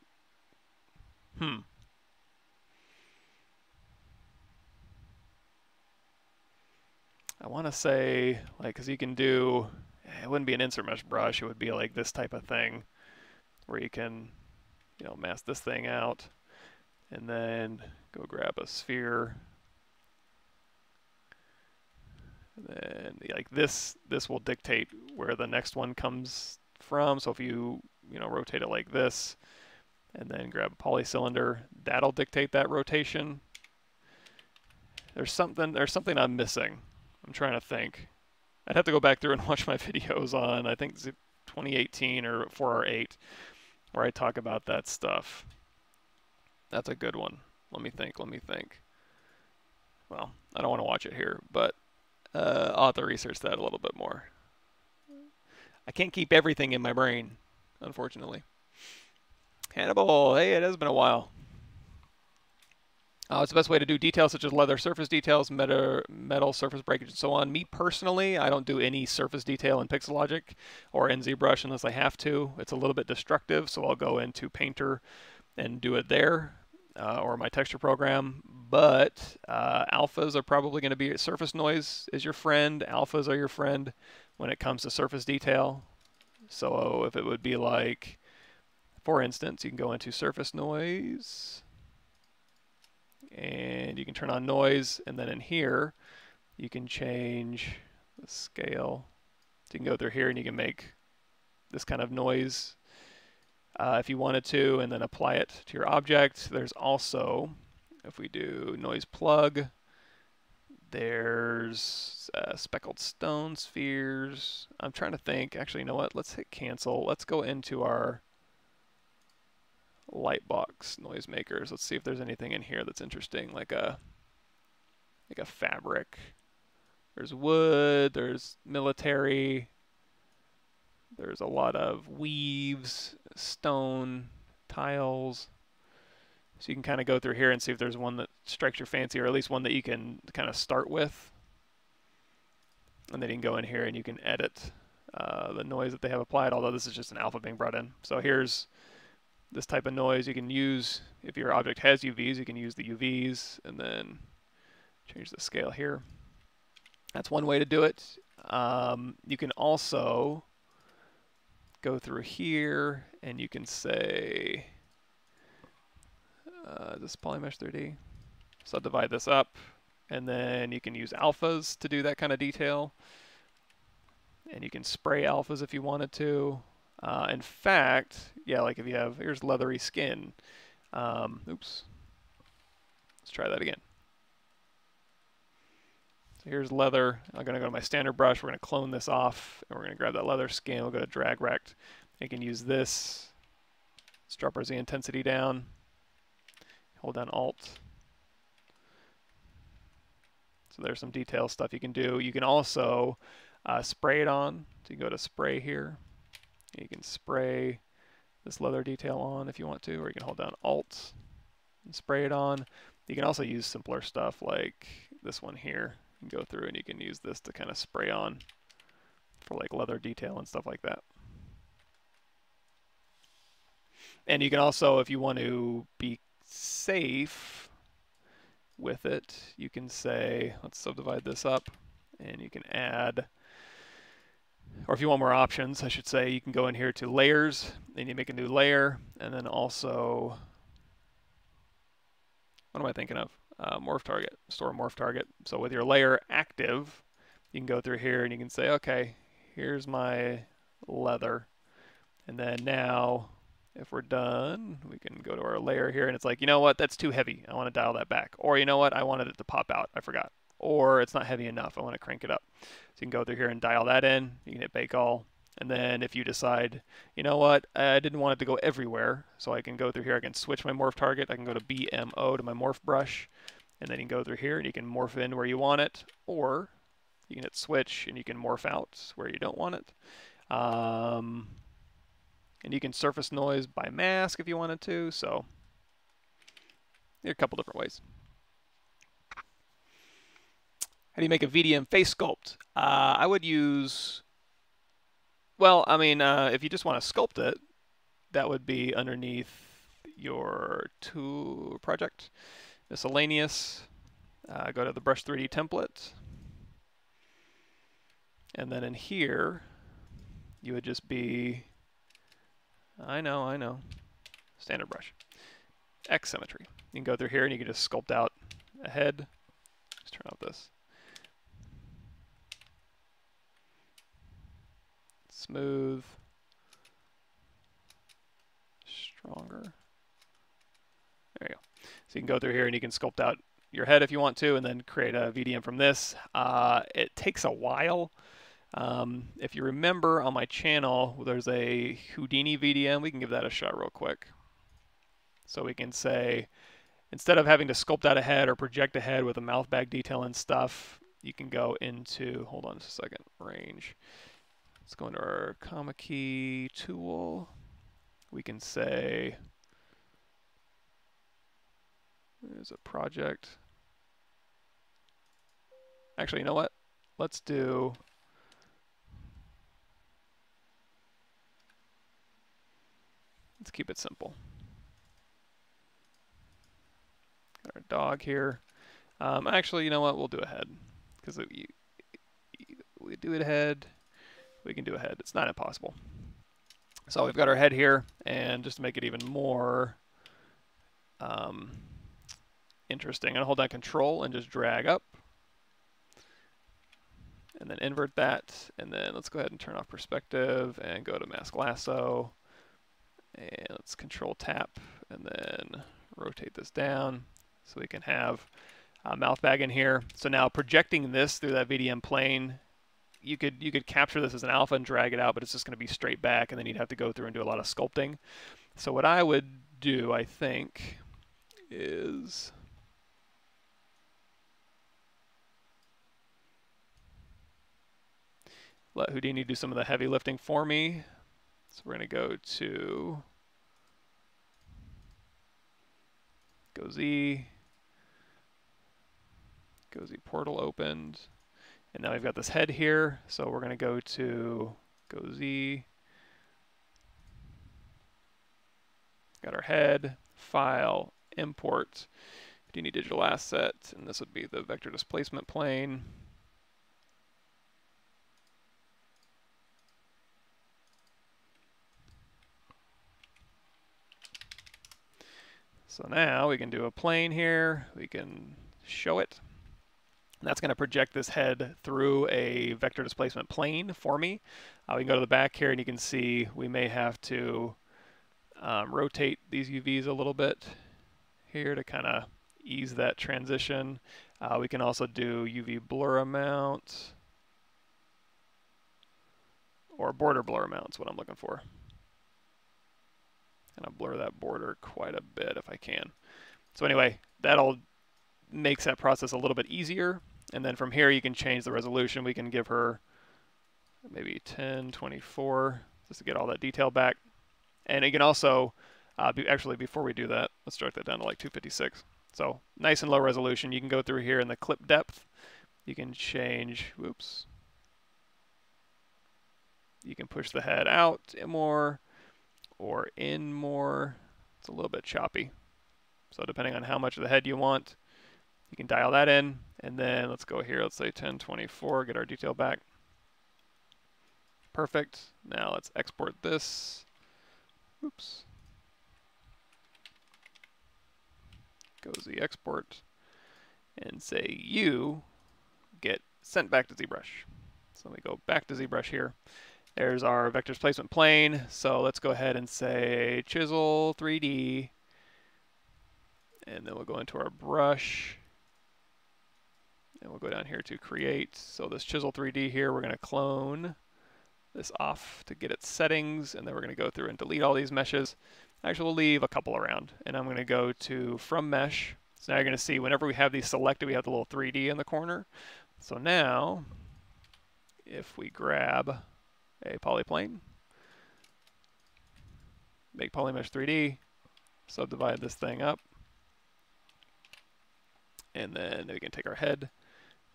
Hmm. I want to say, like, because you can do, it wouldn't be an insert mesh brush, it would be like this type of thing, where you can, you know, mask this thing out, and then go grab a sphere, and then like this, this will dictate where the next one comes from. So if you, you know, rotate it like this, and then grab a polycylinder, that'll dictate that rotation. There's something, there's something I'm missing. I'm trying to think. I'd have to go back through and watch my videos on, I think 2018 or 4R8, where I talk about that stuff. That's a good one. Let me think, let me think. Well, I don't want to watch it here, but uh, I'll have to research that a little bit more. I can't keep everything in my brain, unfortunately. Hannibal, hey, it has been a while. Uh, it's the best way to do details such as leather surface details, meta, metal surface breakage, and so on. Me personally, I don't do any surface detail in Pixologic or in ZBrush unless I have to. It's a little bit destructive, so I'll go into Painter and do it there uh, or my texture program. But uh, alphas are probably going to be surface noise is your friend. Alphas are your friend when it comes to surface detail. So if it would be like, for instance, you can go into surface noise and you can turn on noise and then in here you can change the scale so you can go through here and you can make this kind of noise uh, if you wanted to and then apply it to your object there's also if we do noise plug there's uh, speckled stone spheres. I'm trying to think. Actually you know what? Let's hit cancel. Let's go into our lightbox noisemakers. Let's see if there's anything in here that's interesting, like a like a fabric. There's wood, there's military, there's a lot of weaves, stone, tiles. So you can kind of go through here and see if there's one that strikes your fancy, or at least one that you can kind of start with. And then you can go in here and you can edit uh, the noise that they have applied, although this is just an alpha being brought in. So here's this type of noise. You can use, if your object has UVs, you can use the UVs and then change the scale here. That's one way to do it. Um, you can also go through here and you can say, uh, this polymesh 3D, subdivide this up, and then you can use alphas to do that kind of detail. And you can spray alphas if you wanted to. Uh, in fact, yeah, like if you have, here's leathery skin. Um, oops. Let's try that again. Here's leather. I'm going to go to my standard brush. We're going to clone this off, and we're going to grab that leather skin. We'll go to drag rect. You can use this. Let's drop our Z intensity down. Hold down Alt. So there's some detail stuff you can do. You can also uh, spray it on. So you can go to spray here. You can spray this leather detail on if you want to, or you can hold down Alt, and spray it on. You can also use simpler stuff like this one here. Can go through and you can use this to kind of spray on for like leather detail and stuff like that. And you can also, if you want to be safe with it, you can say, let's subdivide this up, and you can add, or if you want more options, I should say, you can go in here to layers, and you make a new layer, and then also, what am I thinking of? Uh, morph target, store morph target. So with your layer active, you can go through here and you can say, okay, here's my leather. And then now if we're done, we can go to our layer here and it's like, you know what, that's too heavy. I want to dial that back. Or you know what, I wanted it to pop out. I forgot. Or it's not heavy enough. I want to crank it up. So you can go through here and dial that in. You can hit bake all. And then if you decide, you know what, I didn't want it to go everywhere, so I can go through here, I can switch my morph target. I can go to BMO to my morph brush, and then you can go through here and you can morph in where you want it, or you can hit switch and you can morph out where you don't want it. Um, and you can surface noise by mask if you wanted to, so there are a couple different ways. How do you make a VDM face sculpt? Uh, I would use, well, I mean, uh, if you just want to sculpt it, that would be underneath your tool project, miscellaneous, uh, go to the brush 3D template, and then in here, you would just be I know, I know. Standard brush. X symmetry. You can go through here and you can just sculpt out a head. Let's turn off this. Smooth. Stronger. There you go. So you can go through here and you can sculpt out your head if you want to and then create a VDM from this. Uh, it takes a while. Um, if you remember on my channel, there's a Houdini VDM. We can give that a shot real quick. So we can say, instead of having to sculpt out a head or project a head with a mouth bag detail and stuff, you can go into, hold on a second, range. Let's go into our comma key tool. We can say, there's a project. Actually, you know what? Let's do Let's keep it simple. Got our dog here. Um, actually, you know what? We'll do a head. Because we do it head, we can do a head. It's not impossible. So we've got our head here, and just to make it even more um, interesting, I'm going to hold down Control and just drag up. And then invert that, and then let's go ahead and turn off perspective and go to mask lasso. And let's control tap and then rotate this down so we can have a mouth bag in here. So now projecting this through that VDM plane, you could you could capture this as an alpha and drag it out, but it's just going to be straight back, and then you'd have to go through and do a lot of sculpting. So what I would do, I think, is let Houdini do some of the heavy lifting for me. So we're going to go to GoZ, go Z portal opened, and now we've got this head here, so we're going to go to GoZ, got our head, file, import, Houdini digital asset, and this would be the vector displacement plane. So now we can do a plane here. We can show it. And that's going to project this head through a vector displacement plane for me. Uh, we can go to the back here and you can see we may have to um, rotate these UVs a little bit here to kind of ease that transition. Uh, we can also do UV blur amount or border blur amount is what I'm looking for kind of blur that border quite a bit if I can. So anyway, that'll makes that process a little bit easier. And then from here, you can change the resolution. We can give her maybe 1024 just to get all that detail back. And you can also Uh, be, actually, before we do that, let's drag that down to like 256. So nice and low resolution. You can go through here in the clip depth. You can change, whoops. You can push the head out more or in more. It's a little bit choppy. So depending on how much of the head you want, you can dial that in. And then let's go here, let's say 1024, get our detail back. Perfect. Now let's export this. Oops. Goes the export and say you get sent back to ZBrush. So let me go back to ZBrush here. There's our vector displacement plane. So let's go ahead and say chisel 3D. And then we'll go into our brush. And we'll go down here to create. So this chisel 3D here, we're going to clone this off to get its settings. And then we're going to go through and delete all these meshes. Actually, we'll leave a couple around. And I'm going to go to from mesh. So now you're going to see whenever we have these selected, we have the little 3D in the corner. So now, if we grab a polyplane. Make polymesh 3D, subdivide this thing up, and then we can take our head,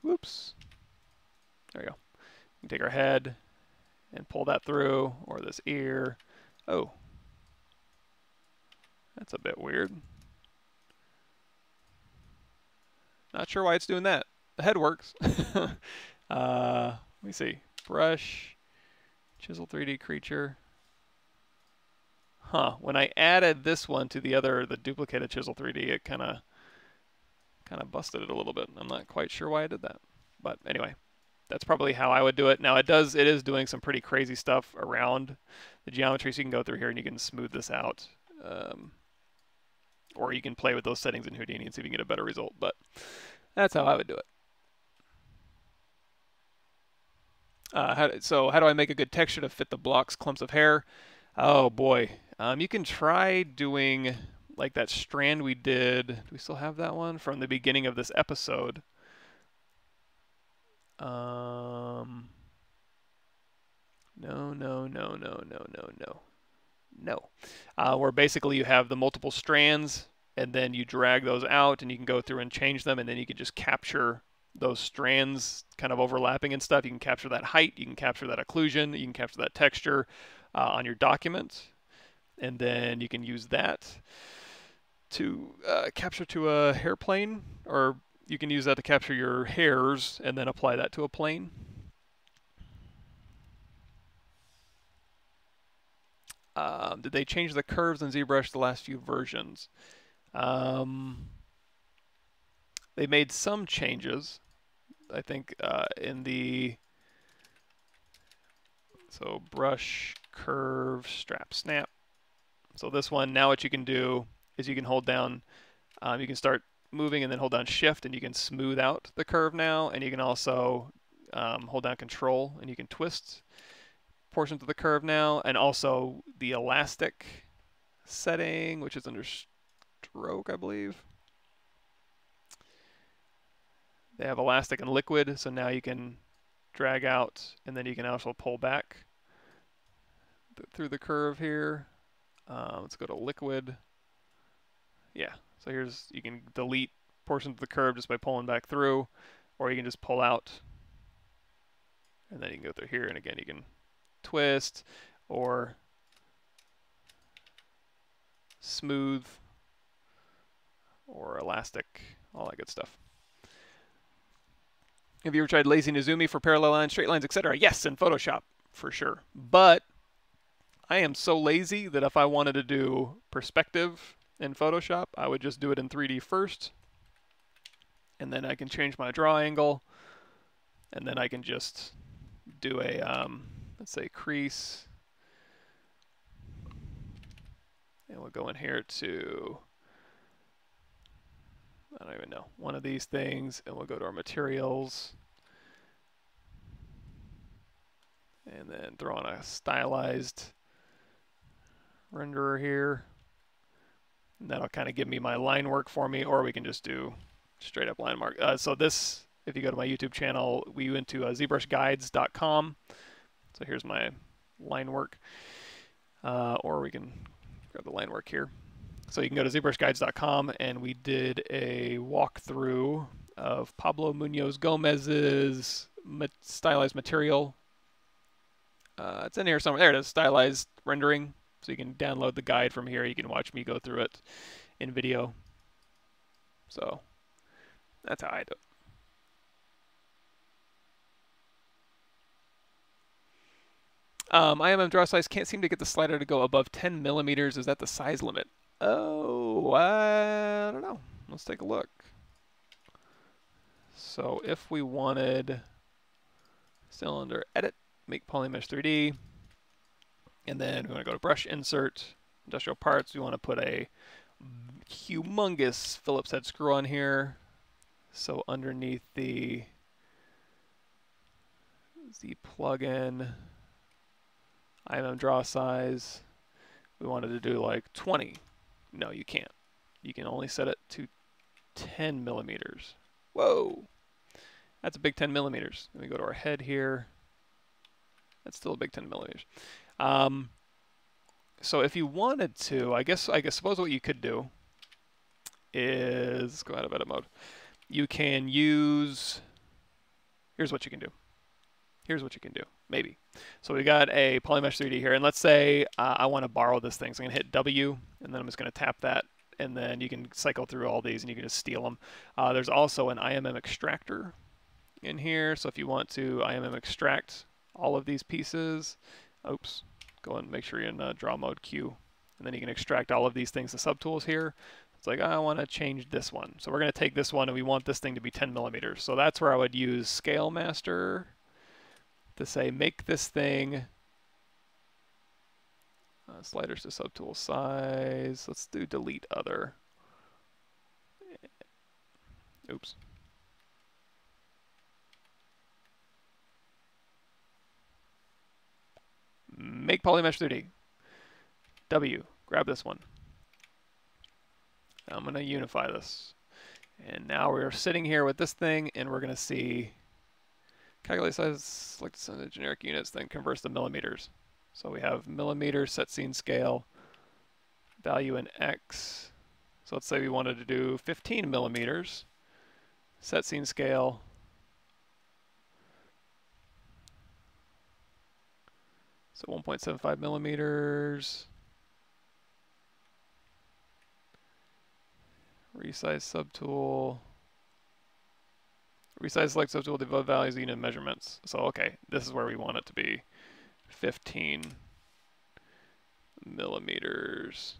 whoops, there we go. We can take our head and pull that through, or this ear. Oh, that's a bit weird. Not sure why it's doing that. The head works. uh, let me see. Brush, Chisel 3D creature. Huh, when I added this one to the other, the duplicated Chisel 3D, it kind of kind of busted it a little bit. I'm not quite sure why I did that. But anyway, that's probably how I would do it. Now it does, it is doing some pretty crazy stuff around the geometry, so you can go through here and you can smooth this out. Um, or you can play with those settings in Houdini and see if you can get a better result. But that's how I would do it. Uh, how, so how do I make a good texture to fit the blocks, clumps of hair? Oh boy, um, you can try doing like that strand we did. Do we still have that one from the beginning of this episode? Um, no, no, no, no, no, no, no, no. Uh, where basically you have the multiple strands and then you drag those out and you can go through and change them and then you can just capture those strands kind of overlapping and stuff. You can capture that height, you can capture that occlusion, you can capture that texture uh, on your document, and then you can use that to uh, capture to a hair plane, or you can use that to capture your hairs and then apply that to a plane. Um, did they change the curves in ZBrush the last few versions? Um, they made some changes. I think uh, in the so brush curve strap snap. So this one now what you can do is you can hold down, um, you can start moving and then hold down shift and you can smooth out the curve now. And you can also um, hold down control and you can twist portions of the curve now. And also the elastic setting which is under stroke I believe they have elastic and liquid, so now you can drag out and then you can also pull back th through the curve here. Uh, let's go to liquid. Yeah, so here's, you can delete portions of the curve just by pulling back through, or you can just pull out and then you can go through here and again you can twist or smooth or elastic, all that good stuff. Have you ever tried Lazy Nezumi for parallel lines, straight lines, etc.? Yes, in Photoshop, for sure. But I am so lazy that if I wanted to do perspective in Photoshop, I would just do it in 3D first. And then I can change my draw angle. And then I can just do a, um, let's say, crease. And we'll go in here to I don't even know, one of these things, and we'll go to our materials. And then throw on a stylized renderer here. And that'll kind of give me my line work for me, or we can just do straight up line mark. Uh, so this, if you go to my YouTube channel, we went to uh, zbrushguides.com. So here's my line work. Uh, or we can grab the line work here. So you can go to zbrushguides.com and we did a walkthrough of Pablo Munoz Gomez's stylized material. Uh, it's in here somewhere. There it is, stylized rendering. So you can download the guide from here. You can watch me go through it in video. So that's how I do it. Um, IMM draw size can't seem to get the slider to go above 10 millimeters. Is that the size limit? Oh, I don't know. Let's take a look. So if we wanted cylinder edit, make polymesh 3D, and then we want to go to brush insert, industrial parts, we want to put a humongous Phillips head screw on here. So underneath the Z plugin, IMM draw size. We wanted to do like 20. No, you can't. You can only set it to 10 millimeters. Whoa! That's a big 10 millimeters. Let me go to our head here. That's still a big 10 millimeters. Um, so if you wanted to, I guess I guess suppose what you could do is go out of edit mode. You can use. Here's what you can do here's what you can do, maybe. So we got a Polymesh 3D here, and let's say uh, I want to borrow this thing. So I'm going to hit W, and then I'm just going to tap that, and then you can cycle through all these, and you can just steal them. Uh, there's also an IMM extractor in here, so if you want to IMM extract all of these pieces, oops, go and make sure you're in uh, draw mode Q, and then you can extract all of these things, the subtools here. It's like, I want to change this one. So we're going to take this one, and we want this thing to be 10 millimeters. So that's where I would use Scale Master to say make this thing uh, sliders to subtool size. Let's do delete other. Oops. Make polymesh 3D. W, grab this one. I'm going to unify this. And now we're sitting here with this thing, and we're going to see Calculate size, select some of the generic units, then converts to millimeters. So we have millimeter set scene scale, value in X. So let's say we wanted to do 15 millimeters, set scene scale. So 1.75 millimeters. Resize subtool. Resize select the above values unit measurements. So okay, this is where we want it to be. 15 millimeters.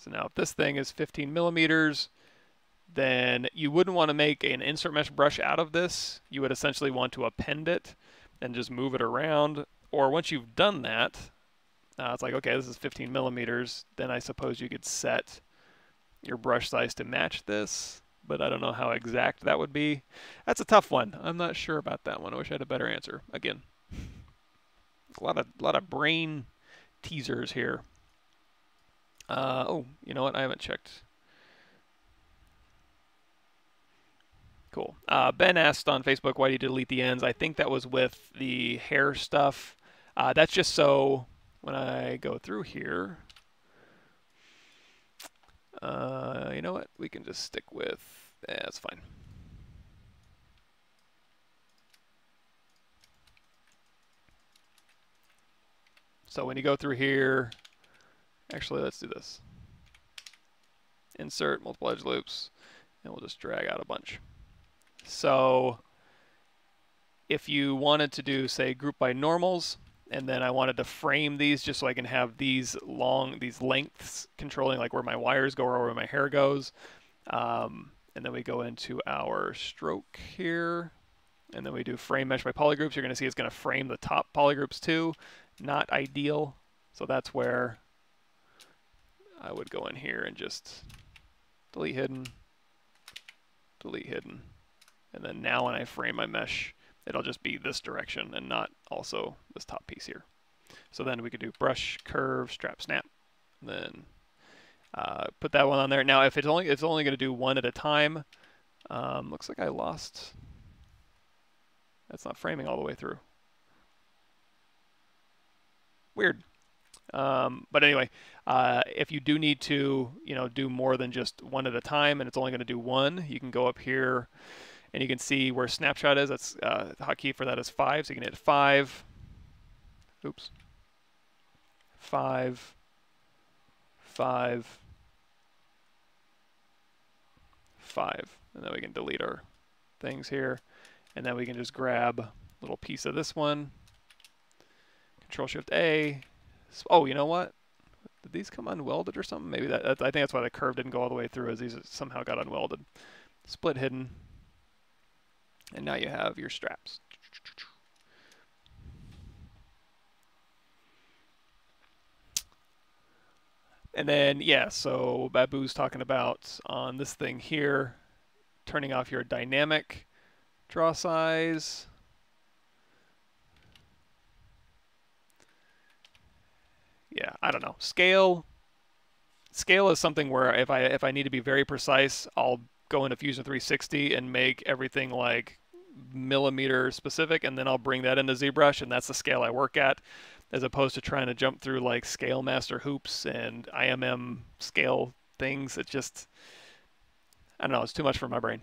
So now if this thing is 15 millimeters, then you wouldn't want to make an insert mesh brush out of this. You would essentially want to append it and just move it around. Or once you've done that, uh, it's like, okay, this is 15 millimeters, then I suppose you could set your brush size to match this, but I don't know how exact that would be. That's a tough one. I'm not sure about that one. I wish I had a better answer. Again, a lot of lot of brain teasers here. Uh, oh, you know what? I haven't checked. Cool. Uh, ben asked on Facebook, why do you delete the ends? I think that was with the hair stuff. Uh, that's just so when I go through here, uh, you know what? We can just stick with, yeah, that's fine. So when you go through here, actually let's do this. Insert multiple edge loops, and we'll just drag out a bunch. So if you wanted to do, say, group by normals, and then I wanted to frame these just so I can have these long, these lengths controlling like where my wires go or where my hair goes. Um, and then we go into our stroke here, and then we do frame mesh by polygroups. You're going to see it's going to frame the top polygroups too. Not ideal, so that's where I would go in here and just delete hidden, delete hidden. And then now when I frame my mesh, it'll just be this direction and not also this top piece here. So then we could do brush, curve, strap, snap, then uh, put that one on there. Now if it's only it's only going to do one at a time, um, looks like I lost. That's not framing all the way through. Weird. Um, but anyway, uh, if you do need to, you know, do more than just one at a time, and it's only going to do one, you can go up here, and you can see where snapshot is. That's uh, the hotkey for that is five, so you can hit five. Oops. Five. Five. Five, and then we can delete our things here, and then we can just grab a little piece of this one. Control Shift A. Oh, you know what? Did these come unwelded or something? Maybe that, that, I think that's why the curve didn't go all the way through, as these somehow got unwelded. Split hidden. And now you have your straps. And then, yeah, so Babu's talking about on this thing here, turning off your dynamic draw size. yeah, I don't know. Scale scale is something where if I if I need to be very precise, I'll go into Fusion 360 and make everything like millimeter specific and then I'll bring that into ZBrush and that's the scale I work at as opposed to trying to jump through like scale master hoops and IMM scale things. It just I don't know, it's too much for my brain.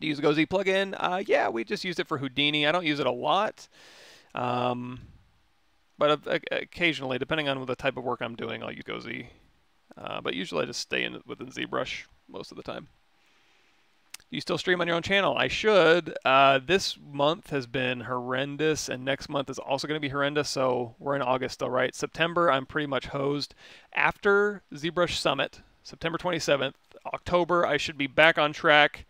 Do you use the GoZ plugin? Uh, yeah, we just use it for Houdini. I don't use it a lot. Um, but occasionally, depending on the type of work I'm doing, I'll use GoZ. Uh, but usually I just stay in within ZBrush most of the time. Do you still stream on your own channel? I should. Uh, this month has been horrendous, and next month is also going to be horrendous. So we're in August, though, right? September, I'm pretty much hosed. After ZBrush Summit, September 27th, October, I should be back on track.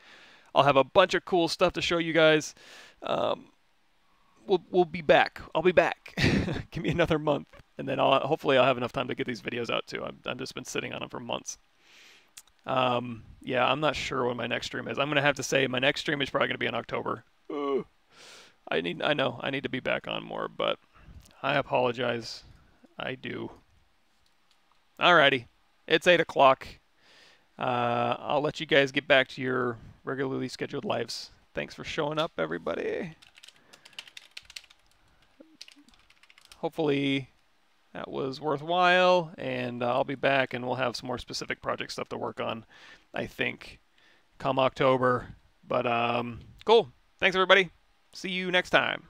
I'll have a bunch of cool stuff to show you guys. Um, we'll we'll be back. I'll be back. Give me another month, and then I'll hopefully I'll have enough time to get these videos out too. I've I've just been sitting on them for months. Um, yeah, I'm not sure when my next stream is. I'm gonna have to say my next stream is probably gonna be in October. I need I know I need to be back on more, but I apologize. I do. Alrighty, it's eight o'clock. Uh, I'll let you guys get back to your regularly scheduled lives. Thanks for showing up, everybody. hopefully that was worthwhile, and uh, I'll be back and we'll have some more specific project stuff to work on, I think, come October. But um, cool. Thanks, everybody. See you next time.